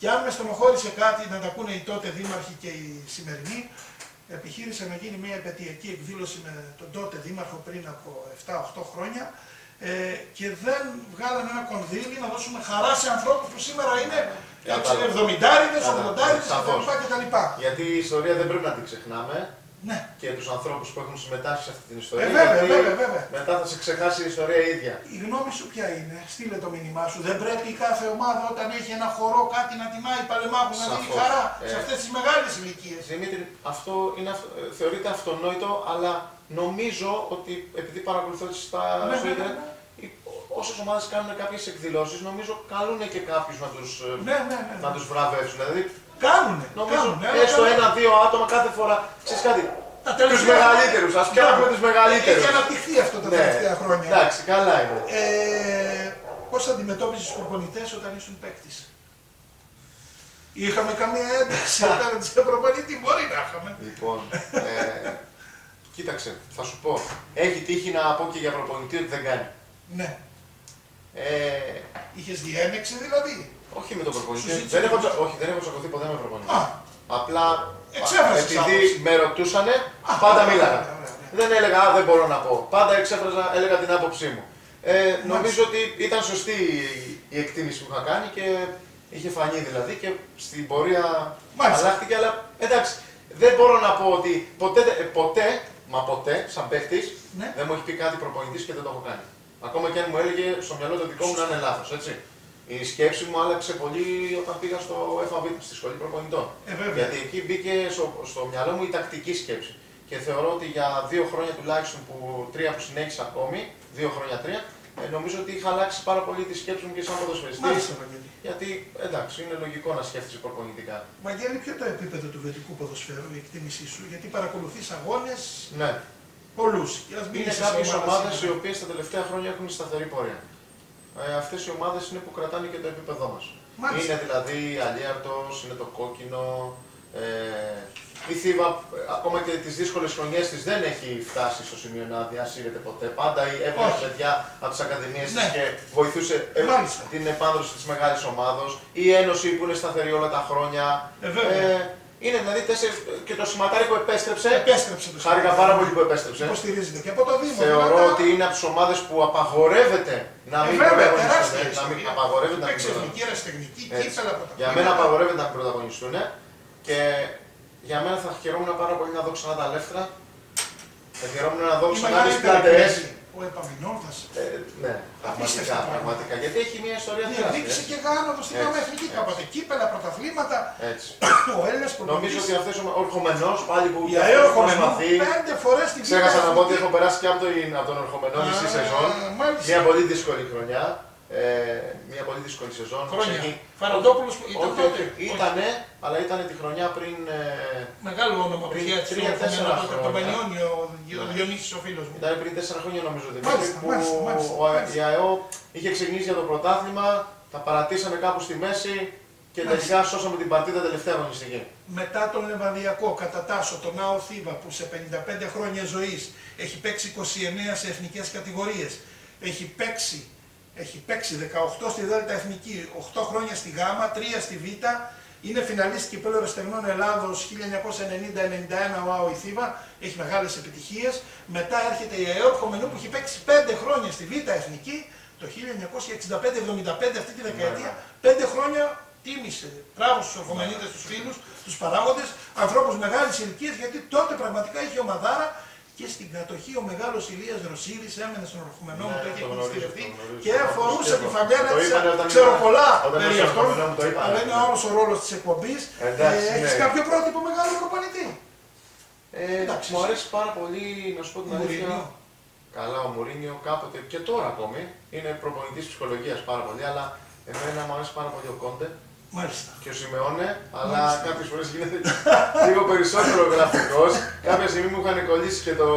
Και αν με στενοχώρησε κάτι να τα ακούνε οι τότε δήμαρχοι και οι σημερινοί, επιχείρησε να γίνει μια επαιτειακή εκδήλωση με τον τότε δήμαρχο πριν από 7-8 χρόνια ε, και δεν βγάλανε ένα κονδύλι να δώσουμε χαρά σε ανθρώπους που σήμερα είναι Κατάλαβα. 70 Κατάλαβα. 80 Σαφώς. κτλ. Γιατί η ιστορία δεν πρέπει να την ξεχνάμε Ναι, και τους ανθρώπους που έχουν συμμετάσχει σε αυτή την ιστορία. Ε, βέβαια, γιατί βέβαια, βέβαια. Μετά θα σε ξεχάσει η ιστορία η ίδια. η γνώμη σου ποια είναι, στείλε το μήνυμά σου. Δεν πρέπει κάθε ομάδα όταν έχει ένα χορό κάτι να τιμάει παλεμάχου, να δίνει Σαφώς. χαρά Ε. σε αυτές τις μεγάλες ηλικίες. Δημήτρη, αυτό είναι, αυτο- ε, θεωρείται αυτονόητο, αλλά νομίζω ότι επειδή παρακολουθώ τις στα Ναι, στο ναι, ίντερνετ, ναι. οι όσες ομάδες κάνουν κάποιες εκδηλώσεις, νομίζω καλούν και κάποιους να τους Ναι, ναι, ναι. να τους βραβεύσουν. Δηλαδή, Κάνουνε, νομίζω κάνουνε. αλλά έστω καλά. ένα-δύο άτομα κάθε φορά. Ξέρεις κάτι, Τα τους τελευταία- μεγαλύτερους. Α πιάσουμε τους μεγαλύτερου. Έχει αναπτυχθεί αυτό τα τελευταία χρόνια. Εντάξει, καλά είναι. Ε, Πώς αντιμετώπιζε τους προπονητές όταν ήσουν παίκτης; Είχαμε καμία ένταση όταν σε προπονητή, μπορεί να είχαμε. Λοιπόν, ε, κοίταξε, θα σου πω. Έχει τύχει να πω και για προπονητή ότι δεν κάνει. Ναι. Ε, Είχες διένεξη δηλαδή; όχι με τον προπονητή. Σου ζήτησε Δεν έχω, προπονητή. τσα- όχι, δεν έχω τσακωθεί ποτέ με προπονητή. Α, Απλά Εξέφρασες επειδή άποψη. με ρωτούσανε, Α, πάντα ωραία, μίλαγα. ωραία, ωραία, ωραία. Δεν έλεγα, α, δεν μπορώ να πω. Πάντα εξέφραζα, έλεγα την άποψή μου. Ε, νομίζω ότι ήταν σωστή η- η εκτίμηση που είχα κάνει και είχε φανεί δηλαδή και στην πορεία Μάλιστα. αλλάχτηκε, αλλά εντάξει, δεν μπορώ να πω ότι ποτέ, ε, ποτέ μα ποτέ, σαν παίχτης, Ναι. δεν μου έχει πει κάτι προπονητής και δεν το έχω κάνει. Ακόμα και αν μου έλεγε στο μυαλό το δικό μου να είναι λάθος, έτσι. Η σκέψη μου άλλαξε πολύ όταν πήγα στο FAV, στη σχολή προπονητών. Ε, βέβαια. Γιατί εκεί μπήκε στο, στο μυαλό μου η τακτική σκέψη. Και θεωρώ ότι για δύο χρόνια τουλάχιστον, που, τρία που συνέχισα ακόμη, δύο χρόνια τρία, ε, νομίζω ότι είχα αλλάξει πάρα πολύ τη σκέψη μου και σαν ποδοσφαιριστής. Μάλιστα, Βαγγέλη. Γιατί εντάξει, είναι λογικό να σκέφτεσαι προπονητικά. Βαγγέλη, ποιο είναι το επίπεδο του βετικού ποδοσφαίρου, η εκτίμησή σου, γιατί παρακολουθείς αγώνες Ναι. πολλούς. Και ας μην Είναι είσαι κάποιες σε ομάδα ομάδες οι σήμερα. οποίες τα τελευταία χρόνια έχουν σταθερή πορεία. Ε, Αυτές οι ομάδες είναι που κρατάνε και το επίπεδό μας. Μάλιστα. Είναι δηλαδή η Αλίαρτο, είναι το κόκκινο. Ε, η Θήβα, ε, ακόμα και τις δύσκολες χρονιές της, δεν έχει φτάσει στο σημείο να διασύρεται ποτέ. Πάντα η- έβγαλε Όχι. παιδιά από τις ακαδημίες Ναι. τη και βοηθούσε ε, Μάλιστα. την επάνδρωση της μεγάλης ομάδα. Η Ένωση που είναι σταθερή όλα τα χρόνια. Ε, βέβαια. είναι δηλαδή τέσσερις, και το σηματάρι που επέστρεψε. Επέστρεψε το Χάρηκα σημείο. πάρα πολύ που επέστρεψε. Υποστηρίζεται και από το Δήμο. Θεωρώ δηλαδή, ότι είναι από τις ομάδες που απαγορεύεται να Ε, μην βέβαια, πρωταγωνιστούν. τεράστια Να μην ιστορία. απαγορεύεται να μην Παίξει πρωταγωνιστούν. εθνική, αεραστεχνική, Έτσι. κύπελα, πρωταθλήματα. Για μένα απαγορεύεται να μην πρωταγωνιστούν και για μένα θα χαιρόμουν πάρα πολύ να δω ξανά τα λεύτρα. Θα χαιρόμουν να δω Η ξανά τις μεγαλύτερη πλατεέ. κρίση, Ο Επαμινόντας Ε, ναι, πραγματικά, πράγματα. πραγματικά. Γιατί έχει μια ιστορία διαδίκησε τεράστια. και γάνοδο στην Έτσι, γάμα εθνική. έτσι. Κάποτε κύπελα, πρωταθλήματα. Έτσι. Ο Έλληνας Νομίζω ότι αυτέ ο ορχομενός πάλι που Η αυτός ΑΕΟ που προσπαθεί. πέντε φορές την Ξέχασα να πω ότι Εθνική. έχω περάσει και από τον, από τον ορχομενό μισή Α, σεζόν. μάλιστα. Μια πολύ δύσκολη χρονιά. Ε, μια πολύ δύσκολη σεζόν. Χρόνια. Ξεκι- Φαραντόπουλος ήταν Όχι, τότε. όχι, ήτανε, αλλά ήταν τη χρονιά πριν. Ε, Μεγάλο όνομα που Πριν είχε έτσι. τρία-τέσσερα Το χρόνια. Πενιόνι, ο ο Διονύσης ο φίλος μου. ήταν πριν τέσσερα χρόνια νομίζω Δημήτρη, Μάλιστα, που μάλιστα, μάλιστα, ο, μάλιστα. η ΑΕΟ είχε ξεκινήσει για το πρωτάθλημα, τα παρατήσανε κάπου στη μέση και Μάλιστα. τελικά σώσαμε την παρτίδα τελευταία αγωνιστική. Μετά τον Λεβαδιακό, κατά Τάσο, τον Νάο Θήβα που σε 55 χρόνια ζωής έχει παίξει 29 σε εθνικές κατηγορίες, έχει παίξει, έχει παίξει 18 στη Δέλτα Εθνική, 8 χρόνια στη Γάμα, 3 στη Β, είναι φιναλίστη κυπέλλου Ρεστεγνών Ελλάδος 1990-91 ο ΑΟ η Θήβα, έχει μεγάλες επιτυχίες. Μετά έρχεται η ΑΕΟ Χομενού που έχει παίξει 5 χρόνια στη Β Εθνική, το 1965-75 αυτή τη δεκαετία, 5 χρόνια τίμησε. Μπράβο στους Ορχομενίδε, του φίλους, του παράγοντες, ανθρώπους μεγάλης ηλικίας, γιατί τότε πραγματικά είχε ομαδάρα και στην κατοχή ο μεγάλος Ηλίας Ρωσίδη έμενε στον Ορχομενό μου, Ναι, το είχε το γνωρίζω, εκμυστηρευτεί το γνωρίζω. και Το φορούσε τη πιστεύω. φανέλα Το της. είπανε όταν Ξέρω ήμουν- πολλά όταν περί ήμουν αυτών, στο Ορχομενό μου το είπανε. αλλά είναι άλλο ο ρόλος της εκπομπής. Εντάξει, Έχεις ναι. κάποιο πρότυπο μεγάλο προπονητή; Ε, Εντάξει. μου αρέσει πάρα πολύ να σου πω την αλήθεια. Μουρίνιο. Καλά, ο Μουρίνιο κάποτε και τώρα ακόμη είναι προπονητής ψυχολογίας πάρα πολύ, αλλά εμένα μου αρέσει πάρα πολύ ο Κόντε Μάλιστα. και ο Σιμεώνε, αλλά Μάλιστα. κάποιες φορές γίνεται λίγο περισσότερο γραφικός. Κάποια στιγμή μου είχαν κολλήσει και το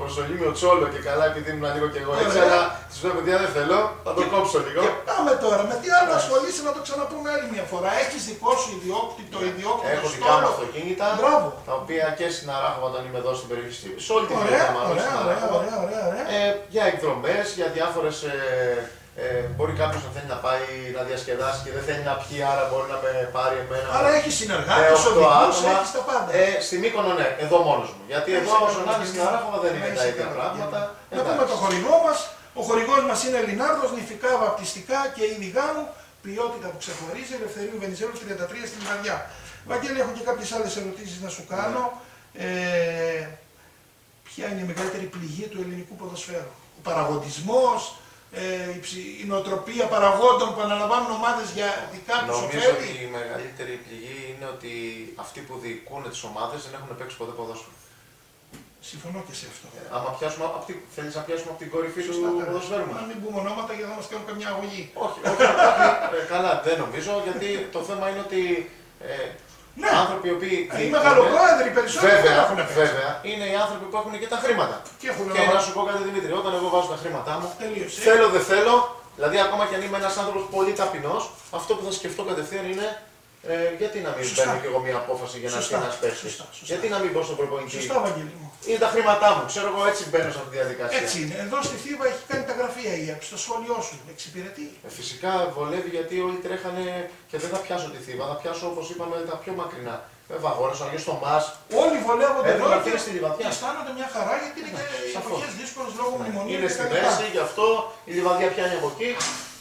προσωλήμιο Τσόλο και καλά, επειδή ήμουν λίγο και εγώ έτσι, Ωραία. αλλά του λέω παιδιά δεν θέλω, θα το κόψω λίγο. Και πάμε τώρα, με τι άλλο ασχολείσαι να το ξαναπούμε άλλη μια φορά. Έχεις δικό σου ιδιόκτητο, ιδιόκτητο Έχω δικά μου στόλο. αυτοκίνητα, Μπράβο. τα οποία και στην Αράχοβα όταν είμαι εδώ στην περιοχή, σε όλη τη Ωραία, Βουλγαρία μάλλον ωραία, στην ωραία, Αράχοβα. ωραία, ωραία, ωραία. Ε, για εκδρομές, για διάφορες. Ε, ε, μπορεί κάποιος να θέλει να πάει να διασκεδάσει και δεν θέλει να πιει, άρα μπορεί να με πάρει εμένα. Άρα έχει με συνεργάτε, οκτώ οδηγούς, άτομα. έχεις τα πάντα. Ε, στη Μύκονο, ναι, εδώ μόνος μου. Γιατί Έχεις εδώ όσο να είναι στην καλά, Αράχοβα δεν είναι έχεις τα ίδια καλά, πράγματα. Να πούμε το χορηγό μας. Ο χορηγός μας είναι Λινάρδος, νηφικά, βαπτιστικά και είδη γάμου. Ποιότητα που ξεχωρίζει, Ελευθερίου Βενιζέλου 33 στην Βαριά. Βαγγέλη, έχω και κάποιες άλλες ερωτήσεις να σου κάνω. Ε, ποια είναι η μεγαλύτερη πληγή του ελληνικού ποδοσφαίρου, Ο παραγοντισμό, ε, η, ψη- η νοοτροπία παραγόντων που αναλαμβάνουν ομάδες για δικά τους Νομίζω ωφέλη. ότι η μεγαλύτερη πληγή είναι ότι αυτοί που διοικούν τις ομάδες δεν έχουν παίξει ποτέ ποδόσφαιρο. Συμφωνώ και σε αυτό. Ε, άμα πιάσουμε, απ' τη, θέλεις να πιάσουμε από την κορυφή του Σωστά, βέβαια. ποδοσφαίρου Να μας. μην πούμε ονόματα γιατί θα μας κάνουν καμιά αγωγή. Όχι, όχι, όχι ε, καλά, δεν νομίζω, γιατί το θέμα είναι ότι ε, Ναι, άνθρωποι οι οποίοι. οι διοικούν- μεγαλοπρόεδροι περισσότεροι δεν Βέβαια, έχουν παίξει. βέβαια, είναι οι άνθρωποι που έχουν και τα χρήματα. Και έχουν Και ένα- να σου πω κάτι Δημήτρη, όταν εγώ βάζω τα χρήματά μου, Τελείωσε. θέλω δεν θέλω, δηλαδή ακόμα και αν είμαι ένας άνθρωπος πολύ ταπεινός, αυτό που θα σκεφτώ κατευθείαν είναι ε, γιατί να μην Σωστά. παίρνω κι εγώ μια απόφαση για να Σωστά, ένας παίξει. σωστά, σωστά. Γιατί να μην πω στον προπονητή; Σωστά, Βαγγέλη μου. Είναι τα χρήματά μου, ξέρω εγώ έτσι μπαίνω σε αυτή τη διαδικασία. Έτσι είναι. Εδώ στη Θήβα έχει κάνει τα γραφεία η ΕΠ. Στο σχόλιο σου εξυπηρετεί. Ε, Φυσικά βολεύει γιατί όλοι τρέχανε και δεν θα πιάσω τη θύβα, θα πιάσω όπως είπαμε τα πιο μακρινά. Με βαγόνα, ο Αγίο Θωμά. Όλοι βολεύονται Ε, εδώ δηλαδή και είναι στη Λιβαδιά. και αισθάνονται μια χαρά γιατί είναι και οι σαφώς. εποχές δύσκολες λόγω μνημονίων. Είναι και στη τα λοιπά. μέση, γι' αυτό η λιβαδιά πιάνει από εκεί.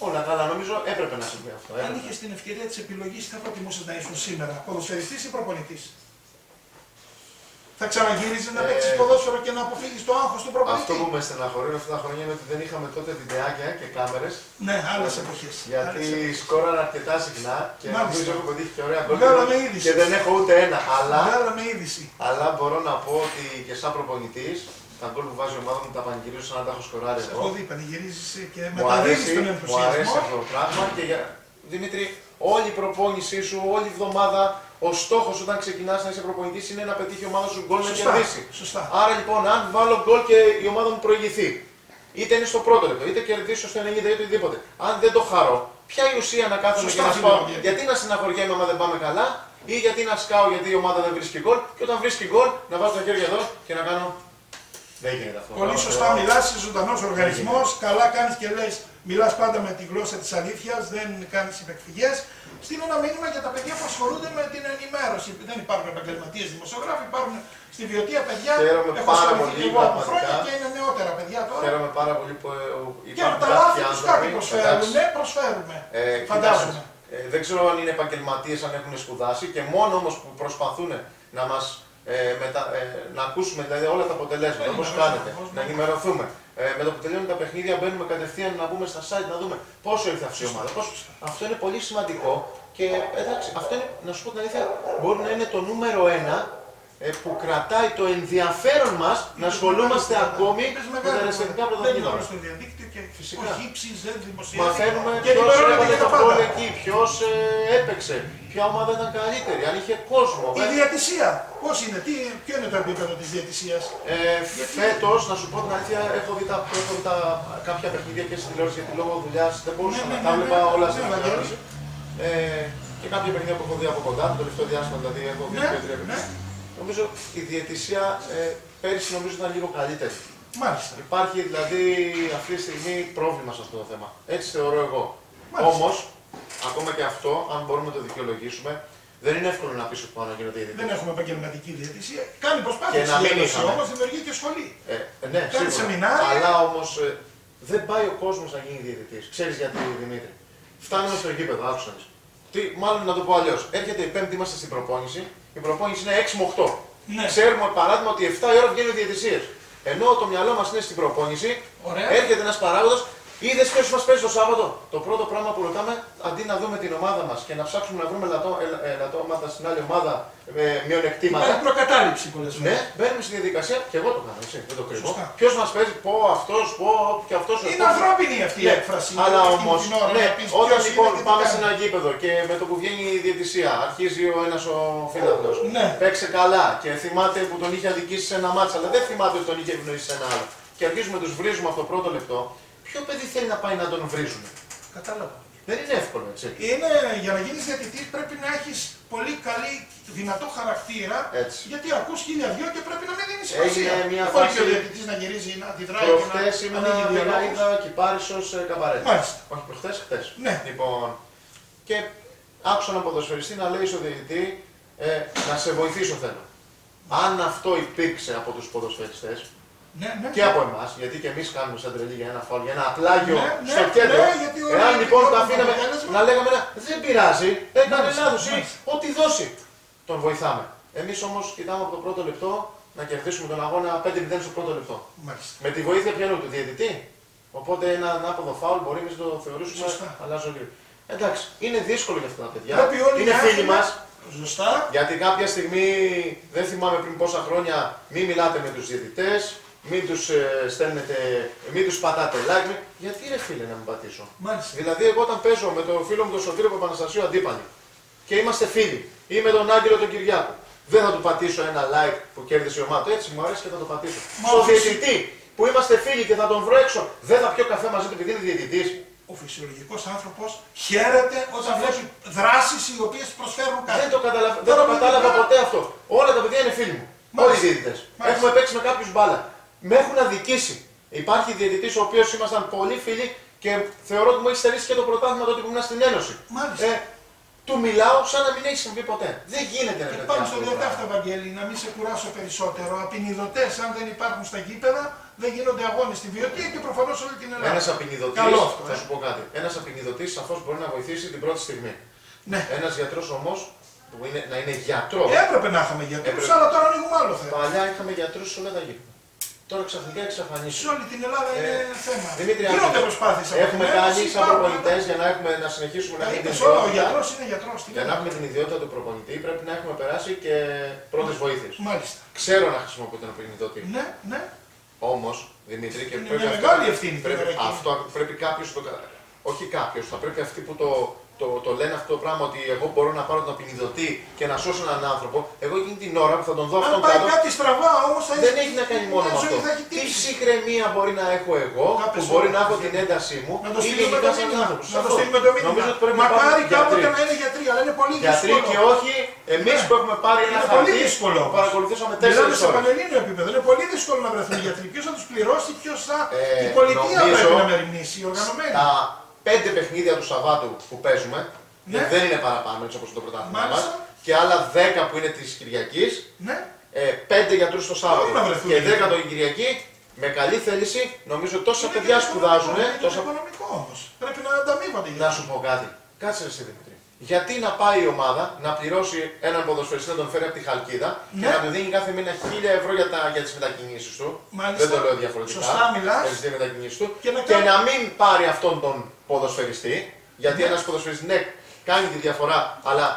Όλα καλά, νομίζω έπρεπε να συμβεί αυτό. Αν έπρεπε. είχε την ευκαιρία της επιλογής, θα προτιμούσες να ήσουν σήμερα ποδοσφαιριστής ή προπονητής; Θα ξαναγύριζε να Ε, παίξεις ποδόσφαιρο και να αποφύγεις το άγχος του προπονητή; Αυτό που με στεναχωρεί αυτά τα χρόνια είναι ότι δεν είχαμε τότε βιντεάκια και κάμερες. Ναι, άλλες εποχές. Γιατί σκόραν αρκετά συχνά και Μάλιστα. νομίζω έχω πετύχει και ωραία γκολ. Βγάλαμε είδησης. Και δεν έχω ούτε ένα. Αλλά, Βγάλαμε είδηση. αλλά μπορώ να πω ότι και σαν προπονητής τα γκολ που βάζει η ομάδα μου τα πανηγυρίζω σαν να τα έχω σκοράρει Σε εγώ. έχω δει, πανηγυρίζει και Μου μεταδίδεις αρέσει, τον μου αρέσει ενθουσιασμό. αυτό το πράγμα και για... Δημήτρη, όλη η προπόνησή σου, όλη η εβδομάδα, ο στόχος όταν ξεκινάς να είσαι προπονητής είναι να πετύχει η ομάδα σου γκολ να Σωστά, κερδίσει. σωστά. Άρα λοιπόν, αν βάλω γκολ και η ομάδα μου προηγηθεί, είτε είναι στο πρώτο λεπτό, είτε κερδίσω στο 90 είτε οτιδήποτε, αν δεν το χαρώ, ποια η ουσία να κάθομαι Σωστά, και να φίλε σπάω, Βαγγέλη. γιατί να συναχωριέμαι άμα δεν πάμε καλά, ή γιατί να σκάω γιατί η ομάδα δεν βρίσκει γκολ, και όταν βρίσκει γκολ να βάζω τα χέρια εδώ και να κάνω. Δεν γίνεται αυτό. Πολύ Μπράβο, σωστά Θεό. μιλάς, είσαι ζωντανός οργανισμός. Καλά κάνεις και λες, μιλάς πάντα με τη γλώσσα της αλήθειας, δεν κάνεις υπεκφυγές. Στείλω ένα μήνυμα για τα παιδιά που ασχολούνται με την ενημέρωση. Δεν υπάρχουν επαγγελματίες δημοσιογράφοι, υπάρχουν στη βιωτεία παιδιά. Χαίρομαι Έχω πάρα ασχοληθεί πολύ, και εγώ από πραγματικά. χρόνια και είναι νεότερα παιδιά τώρα. Χαίρομαι πάρα πολύ που ε, ο- Και υπάρχουν με τα λάθη κάποιοι τους άνθρωποι, κάτι προσφέρουν. εντάξει, Ναι, προσφέρουμε. Ε, Φαντάζομαι. κοιτάξτε, ε, δεν ξέρω αν είναι επαγγελματίες, αν έχουν σπουδάσει και μόνο όμως που προσπαθούν να μας ε, μετα, ε, να ακούσουμε δηλαδή όλα τα αποτελέσματα Να όπως ενημερωθούμε, κάνετε, πώς να να- ενημερωθούμε. Ε, με το που τελειώνουν τα παιχνίδια μπαίνουμε κατευθείαν να μπούμε στα site να δούμε πόσο ήρθε αυτή η Σωστά, ομάδα. Πώς... σωστά. Αυτό είναι πολύ σημαντικό και εντάξει, αυτό είναι, να σου πω την αλήθεια, μπορεί να είναι το νούμερο ένα ε, που κρατάει το ενδιαφέρον μας να ασχολούμαστε ακόμη Είπες με μεγάλη τα αριστερικά κουβέντα. Δεν είναι πρωταθλήματα. όλο στο διαδίκτυο και Φυσικά. όχι ύψης, δεν δημοσιεύει. Μαθαίνουμε και ποιος ενημερώνεται έβαλε για το τα γκολ πάντα. εκεί, ποιος έπαιξε, ποια ομάδα ήταν καλύτερη, αν είχε κόσμο. Η διατησία, πώς είναι, τι, ποιο είναι το επίπεδο της διατησίας; Ε, Φέτος, να σου πω την αλήθεια, έχω δει, τα, έχω δει τα, κάποια παιχνίδια και στην τηλεόραση γιατί λόγω δουλειάς δεν μπορούσα Ναι, να ναι, τα ναι, βλέπα ναι, όλα ναι, στην ναι, τηλεόραση. Ε, και κάποια παιχνίδια που έχω δει από κοντά, το τελευταίο διάστημα δηλαδή έχω δει Ναι, δύο-τρία ναι, παιχνίδια. Νομίζω η διαιτησία ε, πέρυσι νομίζω ήταν λίγο καλύτερη. μάλιστα. Υπάρχει δηλαδή αυτή τη στιγμή πρόβλημα σε αυτό το θέμα. Έτσι θεωρώ εγώ. Μάλιστα. Όμως, ακόμα και αυτό, αν μπορούμε να το δικαιολογήσουμε, δεν είναι εύκολο να πεις ότι πάω να γίνω διαιτητή. Δεν έχουμε επαγγελματική διαιτησία. Κάνει προσπάθεια Και να μην είχαμε. όμως δημιουργεί και σχολή. Ε, ε, ναι, Κάνει σίγουρα. σεμινάρια. Αλλά όμως δεν πάει ο κόσμος να γίνει διαιτητής. Ξέρεις γιατί, Δημήτρη. Φτάνουμε στο γήπεδο, άκουσα. δεις. Τι, μάλλον να το πω αλλιώς. Έρχεται η Πέμπτη, είμαστε στην προπόνηση. Η προπόνηση είναι 6 με 8. Ναι. Ξέρουμε παράδειγμα ότι 7 η ώρα βγαίνουν οι διαιτησίες. Ενώ το μυαλό μας είναι στην προπόνηση, Ωραία. έρχεται ένας παράγοντας. Είδες ποιος μας παίζει το Σάββατο; Το πρώτο πράγμα που ρωτάμε, αντί να δούμε την ομάδα μας και να ψάξουμε να βρούμε λατώ, ελα- ε, λατώματα στην άλλη ομάδα με μειονεκτήματα. Υπάρχει προκατάληψη πολλές Ναι, φορές. μπαίνουμε στη διαδικασία και εγώ το κάνω, έτσι, δεν το κρύβω. Σωστά. Ποιος μας παίζει, πω αυτός, πω και αυτός. Είναι ανθρώπινη αυτή η Ναι, έκφραση. Αλλά εκείνη όμως, την ώρα ναι, να πεις όταν ποιος λοιπόν είναι και τι πάμε σε κάνει. ένα γήπεδο και με το που βγαίνει η διαιτησία, αρχίζει ο ένας ο φίλαθλο. Ναι. Παίξε καλά και θυμάται που τον είχε αδικήσει σε ένα μάτσα, αλλά δεν θυμάται ότι τον είχε ευνοήσει σε ένα άλλο. Και αρχίζουμε να τους βρίζουμε από το πρώτο λεπτό. Ποιο παιδί θέλει να πάει να τον βρίζουν; Κατάλαβα. Δεν είναι εύκολο, έτσι. Είναι, για να γίνεις διαιτητής πρέπει να έχεις πολύ καλή, δυνατό χαρακτήρα. Έτσι. Γιατί ακούς χίλια δυο και πρέπει να μην δίνεις σημασία. Έγινε μια Δεν μπορεί και ο φάση- διαιτητής να γυρίζει, να αντιδράει και Προχτές να ήμουν ανοίγει να διαλόγους. είδα κυπάρισο καμπαρέτα. Μάλιστα. Όχι προχτές, χτε. Ναι. Λοιπόν, και άκουσα έναν ποδοσφαιριστή να λέει στο διαιτητή ε, να σε βοηθήσω θέλω. Αν αυτό υπήρξε από τους ποδοσφαιριστές Ναι, ναι. και από εμάς, γιατί και εμείς κάνουμε σαν τρελή για ένα φάουλ, για ένα απλάγιο Ναι, ναι, στο κέντρο. ναι, γιατί όλοι Εάν είναι λοιπόν πιο το αφήναμε αποτέλεσμα. να λέγαμε ένα, δεν πειράζει, έκανε Μάλιστα, λάθος ή μάλιστα. ό,τι δώσει. Τον βοηθάμε. Εμείς όμως κοιτάμε από το πρώτο λεπτό να κερδίσουμε τον αγώνα 5-0 στο πρώτο λεπτό. Μάλιστα. Με τη βοήθεια ποιανού του διαιτητή. Οπότε ένα ανάποδο φάουλ μπορεί εμείς να το θεωρήσουμε Σωστά. αλλάζω λίγο. Εντάξει, είναι δύσκολο για αυτά τα παιδιά. Πρέπει όλοι είναι να φίλοι έχουμε- μας. Σωστά. Γιατί κάποια στιγμή, δεν θυμάμαι πριν πόσα χρόνια, μην μιλάτε με τους διαιτητές, μην τους, ε, στέλνετε, μην τους πατάτε like. Γιατί ρε φίλε να μην πατήσω; Μάλιστα. Δηλαδή εγώ όταν παίζω με τον φίλο μου τον Σωτήριο Παπαναστασίου αντίπαλοι και είμαστε φίλοι ή με τον Άγγελο τον Κυριάκο, δεν θα του πατήσω ένα like που κέρδισε η ομάδα του. Έτσι μου αρέσει και θα το πατήσω. Μα Στο ο φυσι- διαιτητή που είμαστε φίλοι και θα τον βρω έξω, δεν θα πιω καφέ μαζί του επειδή είναι διαιτητής. Ο φυσιολογικός άνθρωπος χαίρεται όταν βλέπει δράσεις οι οποίες προσφέρουν κάτι. Δεν το, καταλαβα... δεν Τώρα το με κατάλαβα την- ποτέ αυτό. Όλα τα παιδιά είναι φίλοι μου. Όλοι οι Μάλιστα. διαιτητές. Μάλιστα. Έχουμε παίξει με κάποιους μπάλα. Με έχουν αδικήσει. Υπάρχει διαιτητής ο οποίος ήμασταν πολύ φίλοι και θεωρώ ότι μου έχεις στερήσει και το πρωτάθλημα τότε που ήμουν στην Ένωση. Μάλιστα. Ε, του μιλάω σαν να μην έχει συμβεί ποτέ. Δεν γίνεται να Και παιδιά πάμε αυτό στο το διατάφτα, πράγμα. Βαγγέλη, να μην σε κουράσω περισσότερο. Απεινιδωτέ, αν δεν υπάρχουν στα γήπεδα, δεν γίνονται αγώνες στη Βιωτία και προφανώς όλη την Ελλάδα. Ένας απεινιδωτή, Καλό αυτό, θα ε. σου πω κάτι. Ένας απεινιδωτή σαφώς μπορεί να βοηθήσει την πρώτη στιγμή. Ναι. Ένας γιατρός όμως που είναι, να είναι γιατρός. Ε, έπρεπε να είχαμε γιατρούς, Έπρεπε. αλλά τώρα ανοίγουμε άλλο θέμα. Παλιά είχαμε γιατρούς σε όλα τα γήπεδα. Τώρα ξαφνικά Σε εξαφανίστηκαν. όλη την Ελλάδα Ε, είναι θέμα. Δημήτρη, Γίνονται άκουσε. προσπάθειε Έχουμε κάνει σαν προπονητές για να, έχουμε, να συνεχίσουμε να έχουμε την Ο ιδιότητα. γιατρός είναι γιατρός. Για να έχουμε την ιδιότητα του προπονητή πρέπει να έχουμε περάσει και πρώτες βοήθειες. Μάλιστα. Ξέρω να χρησιμοποιώ τον απεινιδωτή. Ναι, ναι. Όμως, Δημήτρη, και Είναι πρέπει μια αυτό- μεγάλη ευθύνη Πρέπει, τώρα εκεί. αυτό πρέπει κάποιος το κα- Όχι κάποιος, θα πρέπει αυτοί που το, το, το λένε αυτό το πράγμα ότι εγώ μπορώ να πάρω τον απεινιδωτή και να σώσω έναν άνθρωπο. Εγώ εκείνη την ώρα που θα τον δω Αν αυτόν πάει κάτω. κάτι στραβά όμως θα Δεν έχει να κάνει μόνο με μια ζωή αυτό. θα έχει Τι τύψει. ψυχραιμία μπορεί να έχω εγώ, Να που πες μπορεί όλα. να έχω την έντασή μου, Να το ή στείλουμε γενικά το σαν μήνυμα. άνθρωπος. Να το Αυτό. στείλουμε το μήνυμα. Νομίζω ότι πρέπει να Μακάρι υπάρχουν κάποτε γιατροί. να είναι γιατροί, αλλά είναι πολύ Γιατροί δύσκολο. και όχι εμείς Ναι. που έχουμε πάρει ένα Είναι πολύ χαρτί δύσκολο. που παρακολουθήσαμε Μιλάμε τέσσερι σε ώρες. πανελλήνιο επίπεδο. Είναι πολύ δύσκολο να βρεθούν γιατροί. Ποιος θα τους πληρώσει, ποιος θα. Ε, η πολιτεία νομίζω πρέπει να μεριμνήσει, οι οργανωμένοι. Τα πέντε παιχνίδια του Σαββάτου που παίζουμε, Ναι. γιατί δεν είναι παραπάνω έτσι όπως το πρωτάθλημα μας, Μάλιστα. και άλλα δέκα που είναι της Κυριακής, Ναι, ε, πέντε γιατρού το Σάββατο Μπορούν να βρεθούν και γιατροί. δέκα το Κυριακή, με καλή θέληση, νομίζω τόσα Είναι παιδιά και το σπουδάζουν. οικονομικό, είναι Τόσα... το οικονομικό όμως. Πρέπει να ανταμείβονται οι Να γιατροί. σου πω κάτι. Κάτσε ρε εσύ Δημήτρη. Γιατί να πάει η ομάδα να πληρώσει έναν ποδοσφαιριστή να τον φέρει από τη Χαλκίδα και Ναι. να του δίνει κάθε μήνα 1000 ευρώ για, τα, για τις μετακινήσεις του. Μάλιστα. Δεν το λέω διαφορετικά. Σωστά μιλάς. Για τις μετακινήσεις του. Και να Και, κάνει- να μην πάρει αυτόν τον ποδοσφαιριστή. Γιατί Ναι. ένας ποδοσφαιριστής ναι, κάνει τη διαφορά, αλλά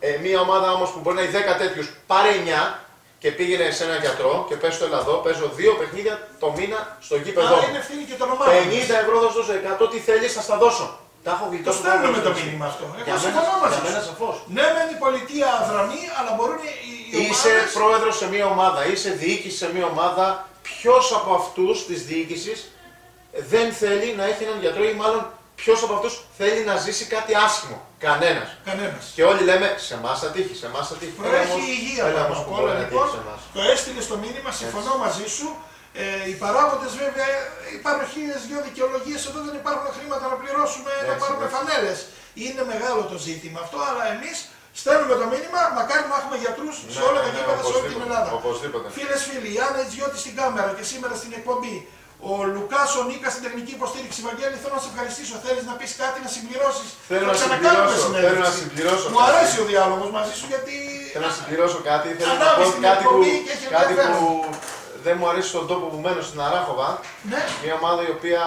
ε, μια ομάδα όμως που μπορεί να έχει 10 τέτοιους πάρε 9 και πήγαινε σε έναν γιατρό και πες το έλα εδώ, παίζω δύο παιχνίδια το μήνα στο γήπεδο. Άρα μου. είναι ευθύνη και των ομάδων. 50 ευρώ θα σου δώσω, 100 τι θέλεις θα στα δώσω. Τα έχω Το γλιτώσει στέλνουμε πάρα το πολύ. μήνυμα αυτό. Για Εγώ μένα, συμφωνώ μαζί για μένα σου. σαφώς. Ναι, μεν η πολιτεία αδρανεί, αλλά μπορούν οι, οι Είσαι ομάδες- πρόεδρος σε μια ομάδα, είσαι διοίκηση σε μια ομάδα. Ποιος από αυτούς της διοίκησης δεν θέλει να έχει έναν γιατρό ή μάλλον ποιος από αυτούς θέλει να ζήσει κάτι άσχημο; Κανένας. Κανένας. Και όλοι λέμε σε εμάς θα τύχει, σε εμάς θα τύχει. Έλα Προέχει όμως- η υγεία έλα πάνω όμως απ' που όλα. μπορεί να Λοιπόν, τύχει σε εμάς. το έστειλες στο μήνυμα, συμφωνώ μαζί σου. Ε, οι παράγοντες βέβαια υπάρχουν χίλιε δυο δικαιολογίες. Εδώ δεν υπάρχουν χρήματα να πληρώσουμε, να Έτσι, πάρουμε έτσι. φανέλε. Είναι μεγάλο το ζήτημα αυτό, αλλά εμείς στέλνουμε το μήνυμα. Μακάρι να έχουμε γιατρούς σε Ναι, όλα ναι, τα ναι, γήπεδα σε όλη την οπωσδήποτε, Ελλάδα. Οπωσδήποτε. Φίλες φίλοι, η Άννα Ετζιώτη στην κάμερα και σήμερα στην εκπομπή. Ο Λουκάς ο Νίκας στην τεχνική υποστήριξη. Βαγγέλη, θέλω να σε ευχαριστήσω. Θέλεις να πεις κάτι, να συμπληρώσεις; Θέλω να συμπληρώσω, θέλω να συμπληρώσω Μου κάτι. αρέσει ο διάλογος μαζί σου γιατί. Θέλω να συμπληρώσω κάτι. Θέλω να Ανάβεις πω την κάτι που, εκπομπή και έχει κάτι ενδιαφέρον. που δεν μου αρέσει στον τόπο που μένω στην Αράχοβα. Ναι, Μια ομάδα η οποία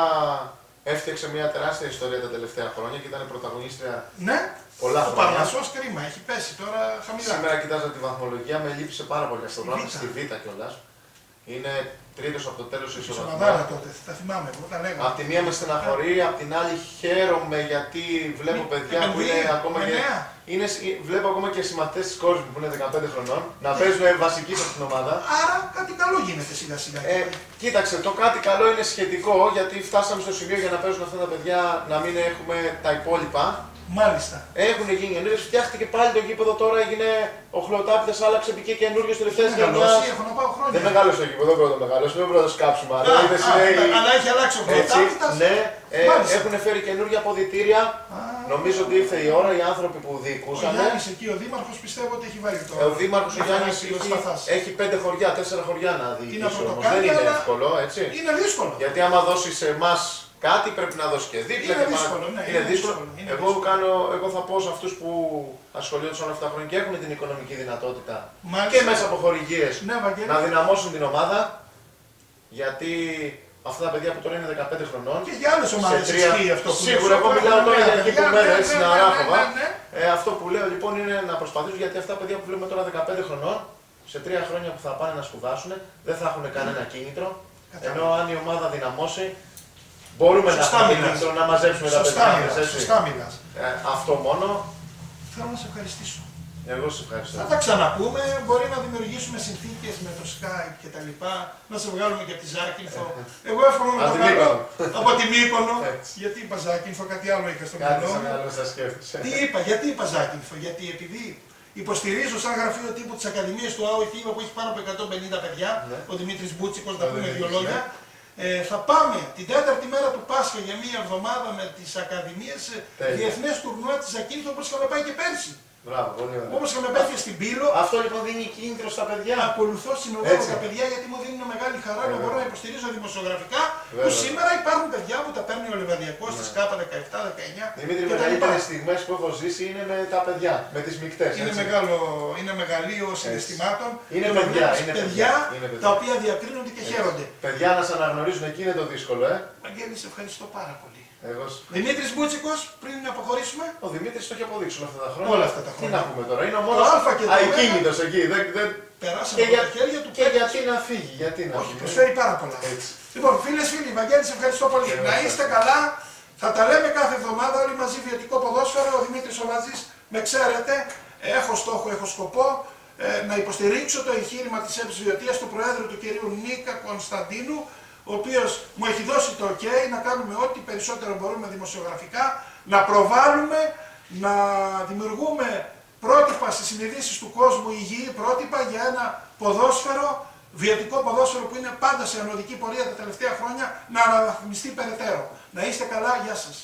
έφτιαξε μια τεράστια ιστορία τα τελευταία χρόνια και ήταν πρωταγωνίστρια ναι. πολλά Ο χρόνια. Παρνασσός κρίμα, έχει πέσει τώρα χαμηλά. Σήμερα κοιτάζα τη βαθμολογία, με λύπησε πάρα πολύ αυτό το Στη πράγμα. Β'. Στη Β' κιόλας. Είναι τρίτος από το τέλος Σοβαδάρα ισοβαθμία. τότε, τα θυμάμαι εγώ, τα λέγαμε. Απ' τη μία με στεναχωρεί, απ' την άλλη χαίρομαι γιατί βλέπω Μη- παιδιά που είναι επενδύει, ακόμα με και. νέα. Είναι, σ- βλέπω ακόμα και συμμαθητές της κόρης μου που είναι 15 χρονών να παίζουν βασική σε αυτήν την ομάδα. Άρα κάτι καλό γίνεται σιγά σιγά. Ε, κοίταξε, το κάτι καλό είναι σχετικό γιατί φτάσαμε στο σημείο για να παίζουν αυτά τα παιδιά να μην έχουμε τα υπόλοιπα. Μάλιστα. Έχουν γίνει καινούριε, φτιάχτηκε πάλι το γήπεδο τώρα, έγινε ο Χλωτάπηδε, άλλαξε, μπήκε καινούριο τελευταίε Έχει γενιά. μεγαλώσει, έχω να πάω χρόνια. Δεν μεγάλωσε το γήπεδο, δεν πρώτο μεγάλωσε, δεν πρώτο κάψουμε. Α, Αλλά είδες, α, είναι η- Αλλά έχει αλλάξει ο Έτσι, πρωτάθλητας. ναι, ε, Μάλιστα. έχουν φέρει καινούργια αποδητήρια. Α, Νομίζω ότι ήρθε η ώρα οι άνθρωποι που Ο διοικούσαν. Γιάννης εκεί, ο Δήμαρχος πιστεύω ότι έχει βάλει το. Ε, Ο Δήμαρχος ο Γιάννης ο Σταθάς. έχει, έχει πέντε χωριά, τέσσερα χωριά να να διοικήσει όμως. πρωτοκάνει, Δεν είναι αλλά- εύκολο, έτσι. Είναι δύσκολο. Γιατί άμα δώσεις σε εμάς κάτι πρέπει να δώσει και δίπλα. Είναι και παρα- δύσκολο, ναι, είναι είναι δύσκολο. δύσκολο, είναι εγώ, δύσκολο. κάνω, εγώ θα πω σε αυτούς που ασχολούνται όλα αυτά τα χρόνια και έχουν την οικονομική δυνατότητα Μάλιστα. και μέσα από χορηγίες Ναι, Βαγγέλη. να δυναμώσουν την ομάδα. Γιατί αυτά τα παιδιά που τώρα είναι 15 χρονών Και για άλλες ομάδες σε τρία- ισχύει αυτό που Σίγουρα, λες. εγώ Έχουν μιλάω τώρα νέα για εκεί παιδιά, που μένω, ναι, έτσι, ναι, στην ναι, Αράχοβα. ναι, ναι, ναι. Ε, αυτό που λέω λοιπόν είναι να προσπαθήσω γιατί αυτά τα παιδιά που βλέπουμε τώρα 15 χρονών, σε τρία χρόνια που θα πάνε να σπουδάσουν, δεν θα έχουν κανένα κίνητρο. Κατάλαβα. Ενώ αν η ομάδα δυναμώσει, μπορούμε να Σωστά έχουμε μιλάς. κίνητρο να μαζέψουμε τα Σωστά παιδιά μιλάς, μας, έτσι. σωστά μιλάς. Ε, αυτό μόνο, Θέλω να σε ευχαριστήσω. εγώ σε ευχαριστώ. Θα τα ξαναπούμε, μπορεί να δημιουργήσουμε συνθήκες με το Skype και τα λοιπά, να σε βγάλουμε και από τη Ζάκυνθο. Εγώ εύχομαι να Από το τη κάνω Μύκονο. από τη Μύκονο. Έτσι. Γιατί είπα Ζάκυνθο, κάτι άλλο είχα στο Κάτι μυαλό στο μου. μυαλό σας σκέφτεσαι. Τι είπα, γιατί είπα Ζάκυνθο, γιατί επειδή υποστηρίζω σαν γραφείο τύπου της Ακαδημίας του ΑΟΗ Θήβα που έχει πάνω από 150 παιδιά, Ναι. ο Δημήτρης Μπούτσικος, να Ο πούμε δύο Δημήτρης, λόγια. Ε, θα πάμε την τέταρτη μέρα του Πάσχα για μία εβδομάδα με τις Ακαδημίες Τέλεια. Διεθνές Τουρνουά της Ζακύνθο όπως είχαμε πάει και πέρσι. Μπράβο, πολύ ωραία. Όπως είχαμε πάει και στην Πύλο. Αυτό λοιπόν δίνει κίνητρο στα παιδιά. Ακολουθώ συνοδεύω Έτσι. τα παιδιά γιατί μου δίνουν μεγάλη χαρά να Ε, μπορώ βέβαια. να υποστηρίζω δημοσιογραφικά που Βέβαια. σήμερα υπάρχουν παιδιά που τα παίρνει ο Λεβαδιακός Ναι. τη ΚΑΠΑ 17-19. Δημήτρη, οι και τα λοιπά. μεγαλύτερε στιγμέ που έχω ζήσει είναι με τα παιδιά, με τις μεικτές. Είναι, μεγάλο, είναι μεγαλείο συναισθημάτων. Είναι και παιδιά, βλέπεις είναι παιδιά, παιδιά, είναι παιδιά. τα οποία διακρίνονται και χαίρονται. Παιδιά να σε αναγνωρίζουν εκεί είναι το δύσκολο, ε. Βαγγέλη, σε ευχαριστώ πάρα πολύ. Εγώ σε- Δημήτρης Μπούτσικος, πριν να αποχωρήσουμε. Ο Δημήτρης το έχει αποδείξει όλα αυτά τα χρόνια. Όλα αυτά τα Τι χρόνια. να πούμε τώρα, είναι ο μόνος Α και το αεκίνητο εκεί. Δεν, δεν... Περάσαμε Και, από για... τα χέρια του και παίκτη. γιατί να φύγει, γιατί να Όχι, φύγει. προσφέρει πάρα πολλά. Έτσι. Λοιπόν, φίλες, φίλοι, Βαγγέλη, σε ευχαριστώ πολύ. Και εγώ να σας είστε καλά. Θα τα λέμε κάθε εβδομάδα όλοι μαζί βιωτικό ποδόσφαιρο. Ο Δημήτρης Ολαζή, με ξέρετε, έχω στόχο, έχω σκοπό ε, να υποστηρίξω το εγχείρημα της Βιωτίας του Προέδρου του κυρίου Νίκα Κωνσταντίνου, ο οποίος μου έχει δώσει το OK να κάνουμε ό,τι περισσότερο μπορούμε δημοσιογραφικά, να προβάλλουμε, να δημιουργούμε πρότυπα στις συνειδήσεις του κόσμου, υγιή πρότυπα για ένα ποδόσφαιρο, βιωτικό ποδόσφαιρο που είναι πάντα σε ανωδική πορεία τα τελευταία χρόνια, να αναβαθμιστεί περαιτέρω. Να είστε καλά, γεια σας.